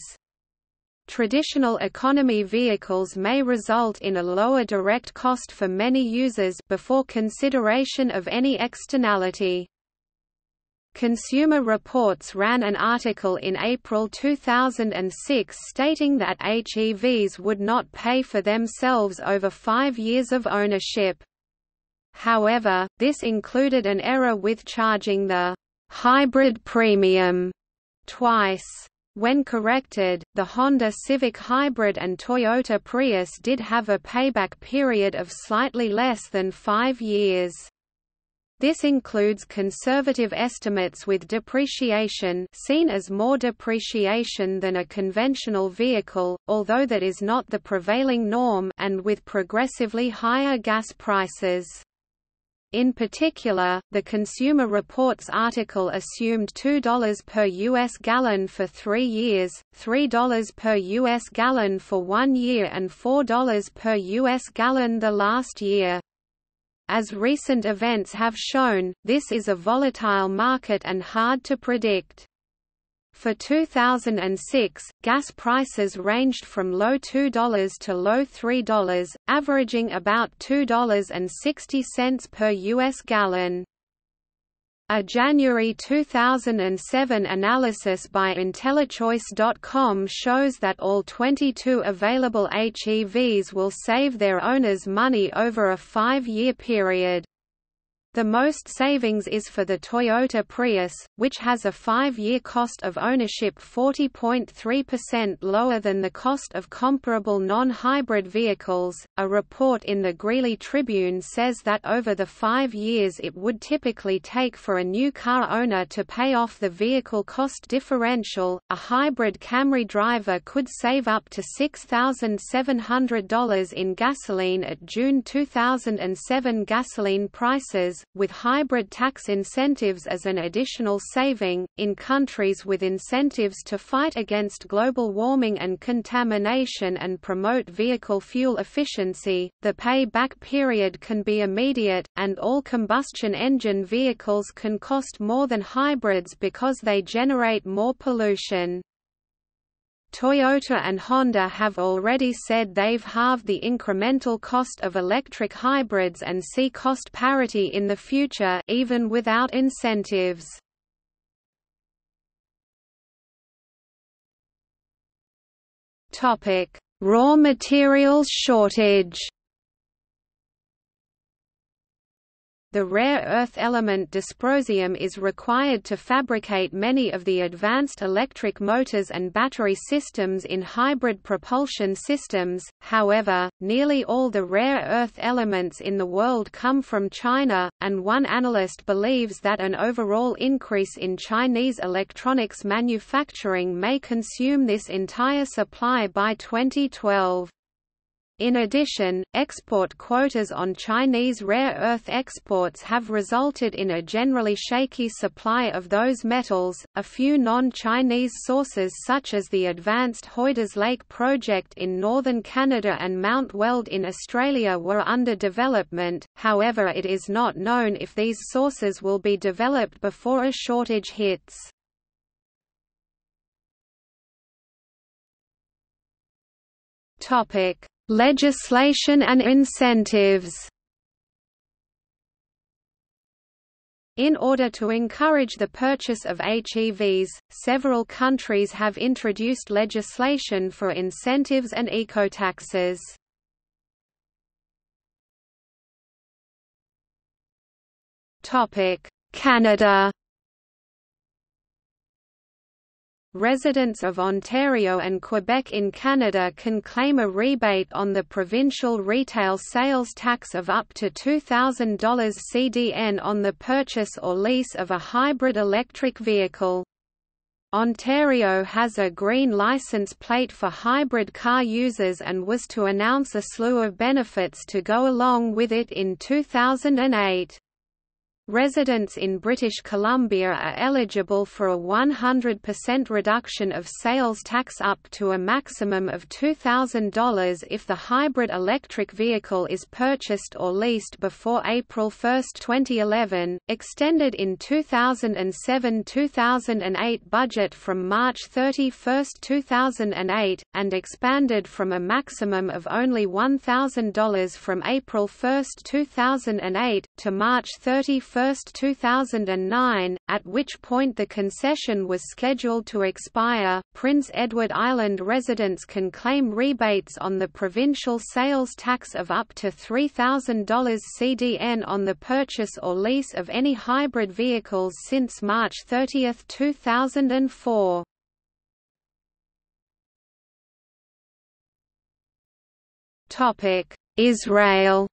Traditional economy vehicles may result in a lower direct cost for many users before consideration of any externality. Consumer Reports ran an article in April 2006 stating that HEVs would not pay for themselves over five years of ownership. However, this included an error with charging the hybrid premium twice. When corrected, the Honda Civic Hybrid and Toyota Prius did have a payback period of slightly less than five years. This includes conservative estimates with depreciation seen as more depreciation than a conventional vehicle, although that is not the prevailing norm and with progressively higher gas prices. In particular, the Consumer Reports article assumed $2 per U.S. gallon for three years, $3 per U.S. gallon for one year and $4 per U.S. gallon the last year. As recent events have shown, this is a volatile market and hard to predict. For 2006, gas prices ranged from low $2 to low $3, averaging about $2.60 per U.S. gallon. A January 2007 analysis by IntelliChoice.com shows that all 22 available HEVs will save their owners money over a five-year period. The most savings is for the Toyota Prius, which has a five-year cost of ownership 40.3% lower than the cost of comparable non-hybrid vehicles. A report in the Greeley Tribune says that over the five years it would typically take for a new car owner to pay off the vehicle cost differential, a hybrid Camry driver could save up to $6,700 in gasoline at June 2007 gasoline prices with hybrid tax incentives as an additional saving. In countries with incentives to fight against global warming and contamination and promote vehicle fuel efficiency, the payback period can be immediate, and all combustion engine vehicles can cost more than hybrids because they generate more pollution. Toyota and Honda have already said they've halved the incremental cost of electric hybrids and see cost parity in the future even without incentives. Topic: Raw materials shortage. The rare earth element dysprosium is required to fabricate many of the advanced electric motors and battery systems in hybrid propulsion systems, however, nearly all the rare earth elements in the world come from China, and one analyst believes that an overall increase in Chinese electronics manufacturing may consume this entire supply by 2012. In addition, export quotas on Chinese rare earth exports have resulted in a generally shaky supply of those metals. A few non Chinese sources, such as the advanced Hoidas Lake project in northern Canada and Mount Weld in Australia, were under development, however, it is not known if these sources will be developed before a shortage hits. Topic Legislation and incentives In order to encourage the purchase of HEVs, several countries have introduced legislation for incentives and ecotaxes. Canada Residents of Ontario and Quebec in Canada can claim a rebate on the provincial retail sales tax of up to $2,000 CDN on the purchase or lease of a hybrid electric vehicle. Ontario has a green license plate for hybrid car users and was to announce a slew of benefits to go along with it in 2008. Residents in British Columbia are eligible for a 100% reduction of sales tax up to a maximum of $2,000 if the hybrid electric vehicle is purchased or leased before April 1, 2011, extended in 2007-2008 budget from March 31, 2008, and expanded from a maximum of only $1,000 from April 1, 2008, to March 31, 2009, at which point the concession was scheduled to expire. Prince Edward Island residents can claim rebates on the provincial sales tax of up to $3,000 CDN on the purchase or lease of any hybrid vehicles since March 30, 2004. Topic: Israel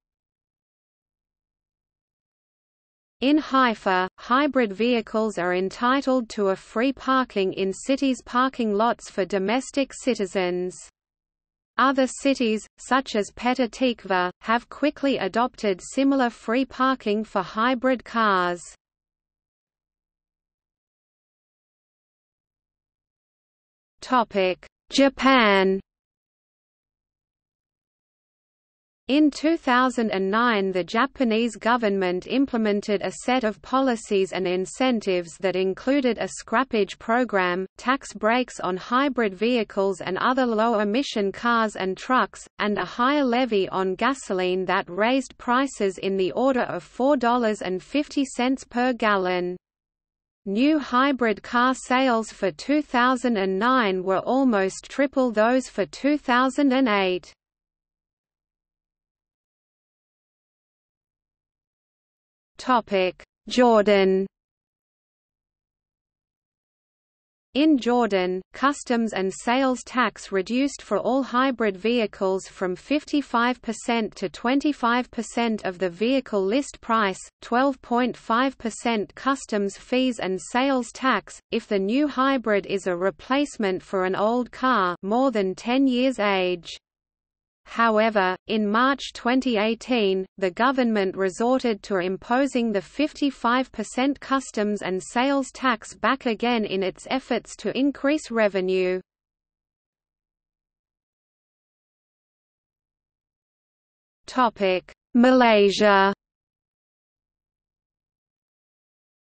In Haifa, hybrid vehicles are entitled to a free parking in cities' parking lots for domestic citizens. Other cities, such as Petah Tikva, have quickly adopted similar free parking for hybrid cars. Japan In 2009 the Japanese government implemented a set of policies and incentives that included a scrappage program, tax breaks on hybrid vehicles and other low-emission cars and trucks, and a higher levy on gasoline that raised prices in the order of $4.50 per gallon. New hybrid car sales for 2009 were almost triple those for 2008. Jordan. In Jordan, customs and sales tax reduced for all hybrid vehicles from 55% to 25% of the vehicle list price, 12.5% customs fees and sales tax, if the new hybrid is a replacement for an old car more than 10 years age. However, in March 2018, the government resorted to imposing the 55% customs and sales tax back again in its efforts to increase revenue. Malaysia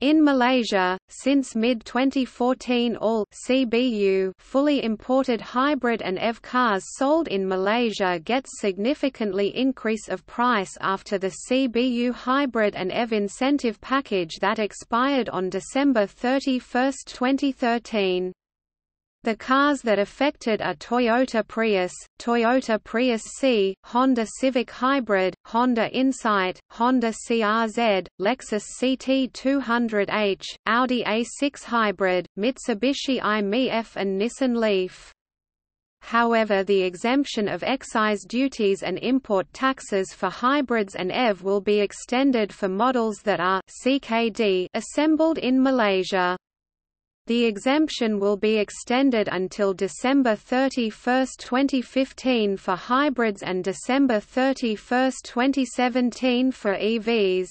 In Malaysia, since mid-2014 all CBU fully imported hybrid and EV cars sold in Malaysia gets significantly increase of price after the CBU hybrid and EV incentive package that expired on December 31, 2013. The cars that affected are Toyota Prius, Toyota Prius C, Honda Civic Hybrid, Honda Insight, Honda CRZ, Lexus CT200H, Audi A6 Hybrid, Mitsubishi i-MiEV and Nissan Leaf. However the exemption of excise duties and import taxes for hybrids and EV will be extended for models that are CKD assembled in Malaysia. The exemption will be extended until December 31, 2015 for hybrids and December 31, 2017 for EVs.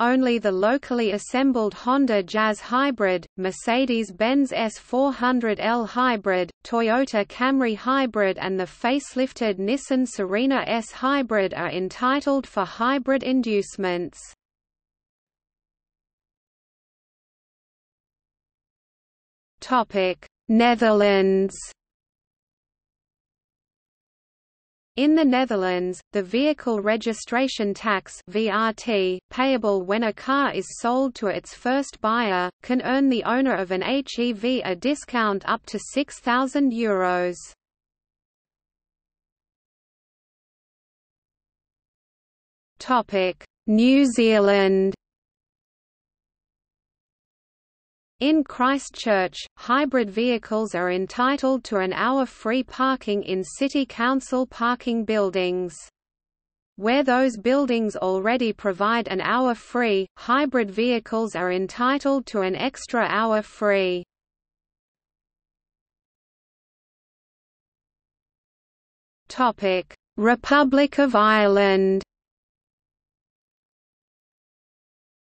Only the locally assembled Honda Jazz Hybrid, Mercedes-Benz S400L Hybrid, Toyota Camry Hybrid and the facelifted Nissan Serena S Hybrid are entitled for hybrid inducements. Netherlands In the Netherlands, the vehicle registration tax (VRT), payable when a car is sold to its first buyer, can earn the owner of an HEV a discount up to €6,000. Topic: New Zealand In Christchurch, hybrid vehicles are entitled to an hour free parking in City Council parking buildings. Where those buildings already provide an hour free, hybrid vehicles are entitled to an extra hour free. Republic of Ireland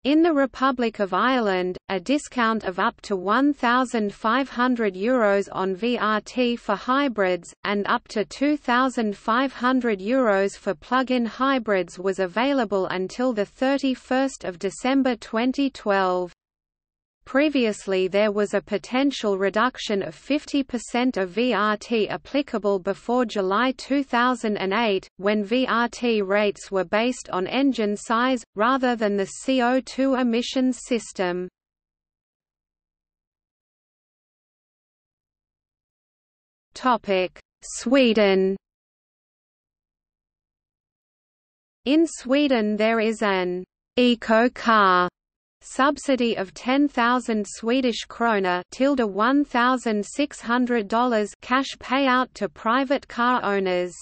In the Republic of Ireland, a discount of up to €1,500 on VRT for hybrids, and up to €2,500 for plug-in hybrids was available until 31 December 2012. Previously there was a potential reduction of 50% of VRT applicable before July 2008, when VRT rates were based on engine size, rather than the CO2 emissions system. Sweden In Sweden there is an eco-car Subsidy of 10,000 Swedish krona tilde $1,600 cash payout to private car owners.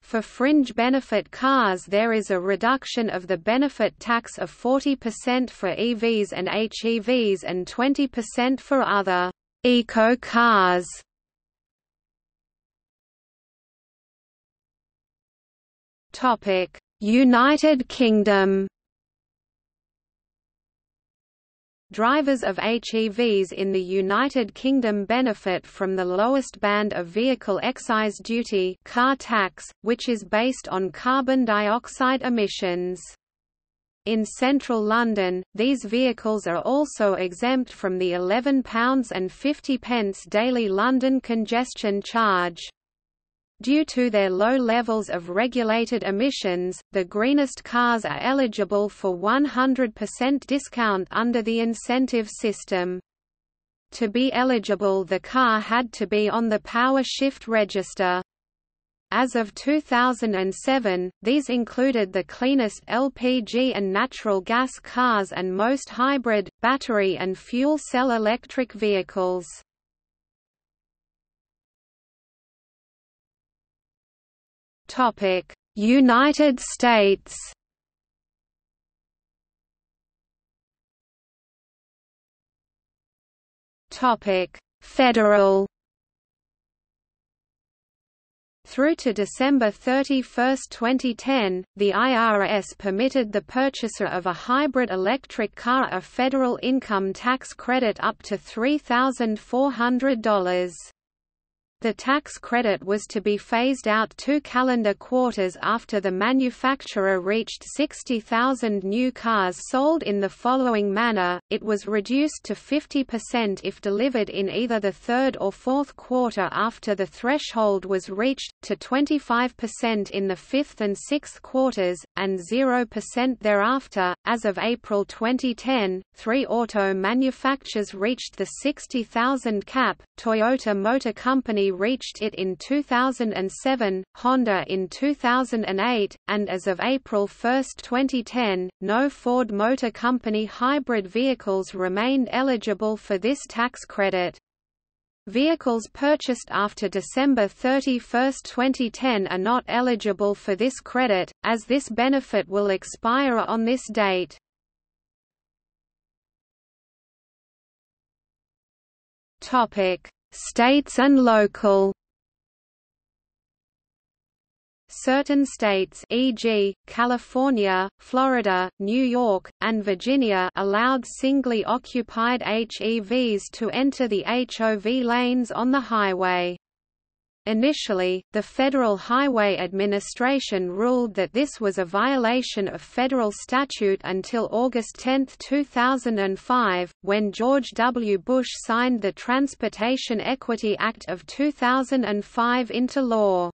For fringe benefit cars there is a reduction of the benefit tax of 40% for EVs and HEVs and 20% for other eco cars. United Kingdom Drivers of HEVs in the United Kingdom benefit from the lowest band of vehicle excise duty car tax, which is based on carbon dioxide emissions. In central London, these vehicles are also exempt from the £11.50 daily London congestion charge. Due to their low levels of regulated emissions, the greenest cars are eligible for 100% discount under the incentive system. To be eligible the car had to be on the power shift register. As of 2007, these included the cleanest LPG and natural gas cars and most hybrid, battery and fuel cell electric vehicles. United States Federal Through to December 31, 2010, the IRS permitted the purchaser of a hybrid electric car a federal income tax credit up to $3,400. The tax credit was to be phased out two calendar quarters after the manufacturer reached 60,000 new cars sold in the following manner, it was reduced to 50% if delivered in either the third or fourth quarter after the threshold was reached, to 25% in the fifth and sixth quarters, and 0% thereafter. As of April 2010, three auto manufacturers reached the 60,000 cap, Toyota Motor Company reached it in 2007, Honda in 2008, and as of April 1, 2010, no Ford Motor Company hybrid vehicles remained eligible for this tax credit. Vehicles purchased after December 31, 2010 are not eligible for this credit, as this benefit will expire on this date. States and local Certain states e.g., California, Florida, New York, and Virginia allowed singly occupied HEVs to enter the HOV lanes on the highway. Initially, the Federal Highway Administration ruled that this was a violation of federal statute until August 10, 2005, when George W. Bush signed the Transportation Equity Act of 2005 into law.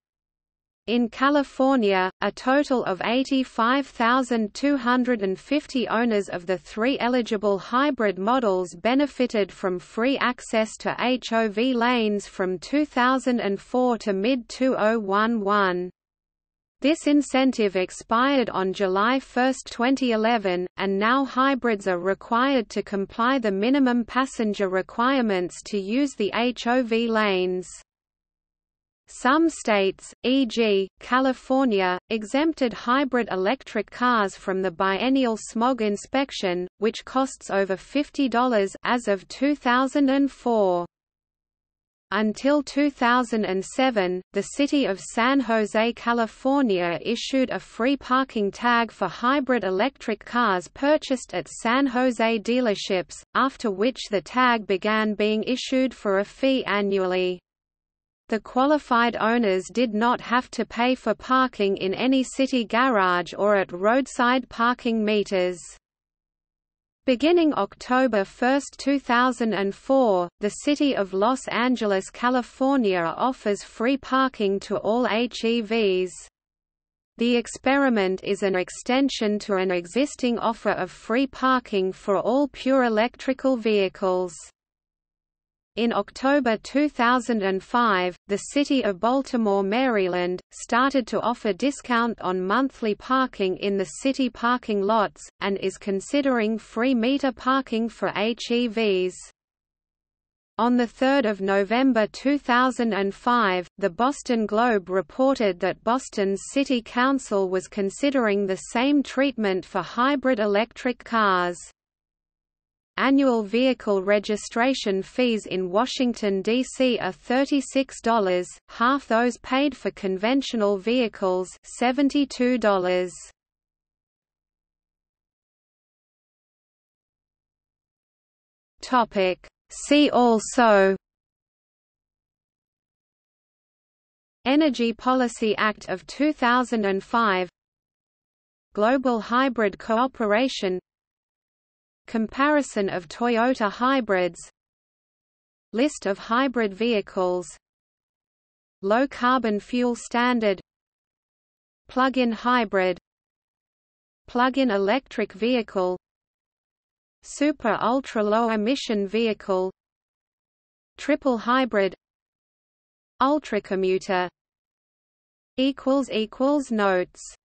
In California, a total of 85,250 owners of the three eligible hybrid models benefited from free access to HOV lanes from 2004 to mid-2011. This incentive expired on July 1, 2011, and now hybrids are required to comply the minimum passenger requirements to use the HOV lanes. Some states, e.g., California, exempted hybrid electric cars from the biennial smog inspection, which costs over $50 as of 2004. Until 2007, the city of San Jose, California issued a free parking tag for hybrid electric cars purchased at San Jose dealerships, after which the tag began being issued for a fee annually. The qualified owners did not have to pay for parking in any city garage or at roadside parking meters. Beginning October 1, 2004, the City of Los Angeles, California offers free parking to all HEVs. The experiment is an extension to an existing offer of free parking for all pure electrical vehicles. In October 2005, the City of Baltimore, Maryland, started to offer discount on monthly parking in the city parking lots, and is considering free meter parking for HEVs. On 3 November 2005, the Boston Globe reported that Boston's City Council was considering the same treatment for hybrid electric cars. Annual vehicle registration fees in Washington, D.C. are $36, half those paid for conventional vehicles $72. Topic. See also Energy Policy Act of 2005 Global Hybrid Cooperation Comparison of Toyota hybrids. List of hybrid vehicles. Low carbon fuel standard. Plug-in hybrid. Plug-in electric vehicle. Super ultra low emission vehicle. Triple hybrid. Ultracommuter equals equals notes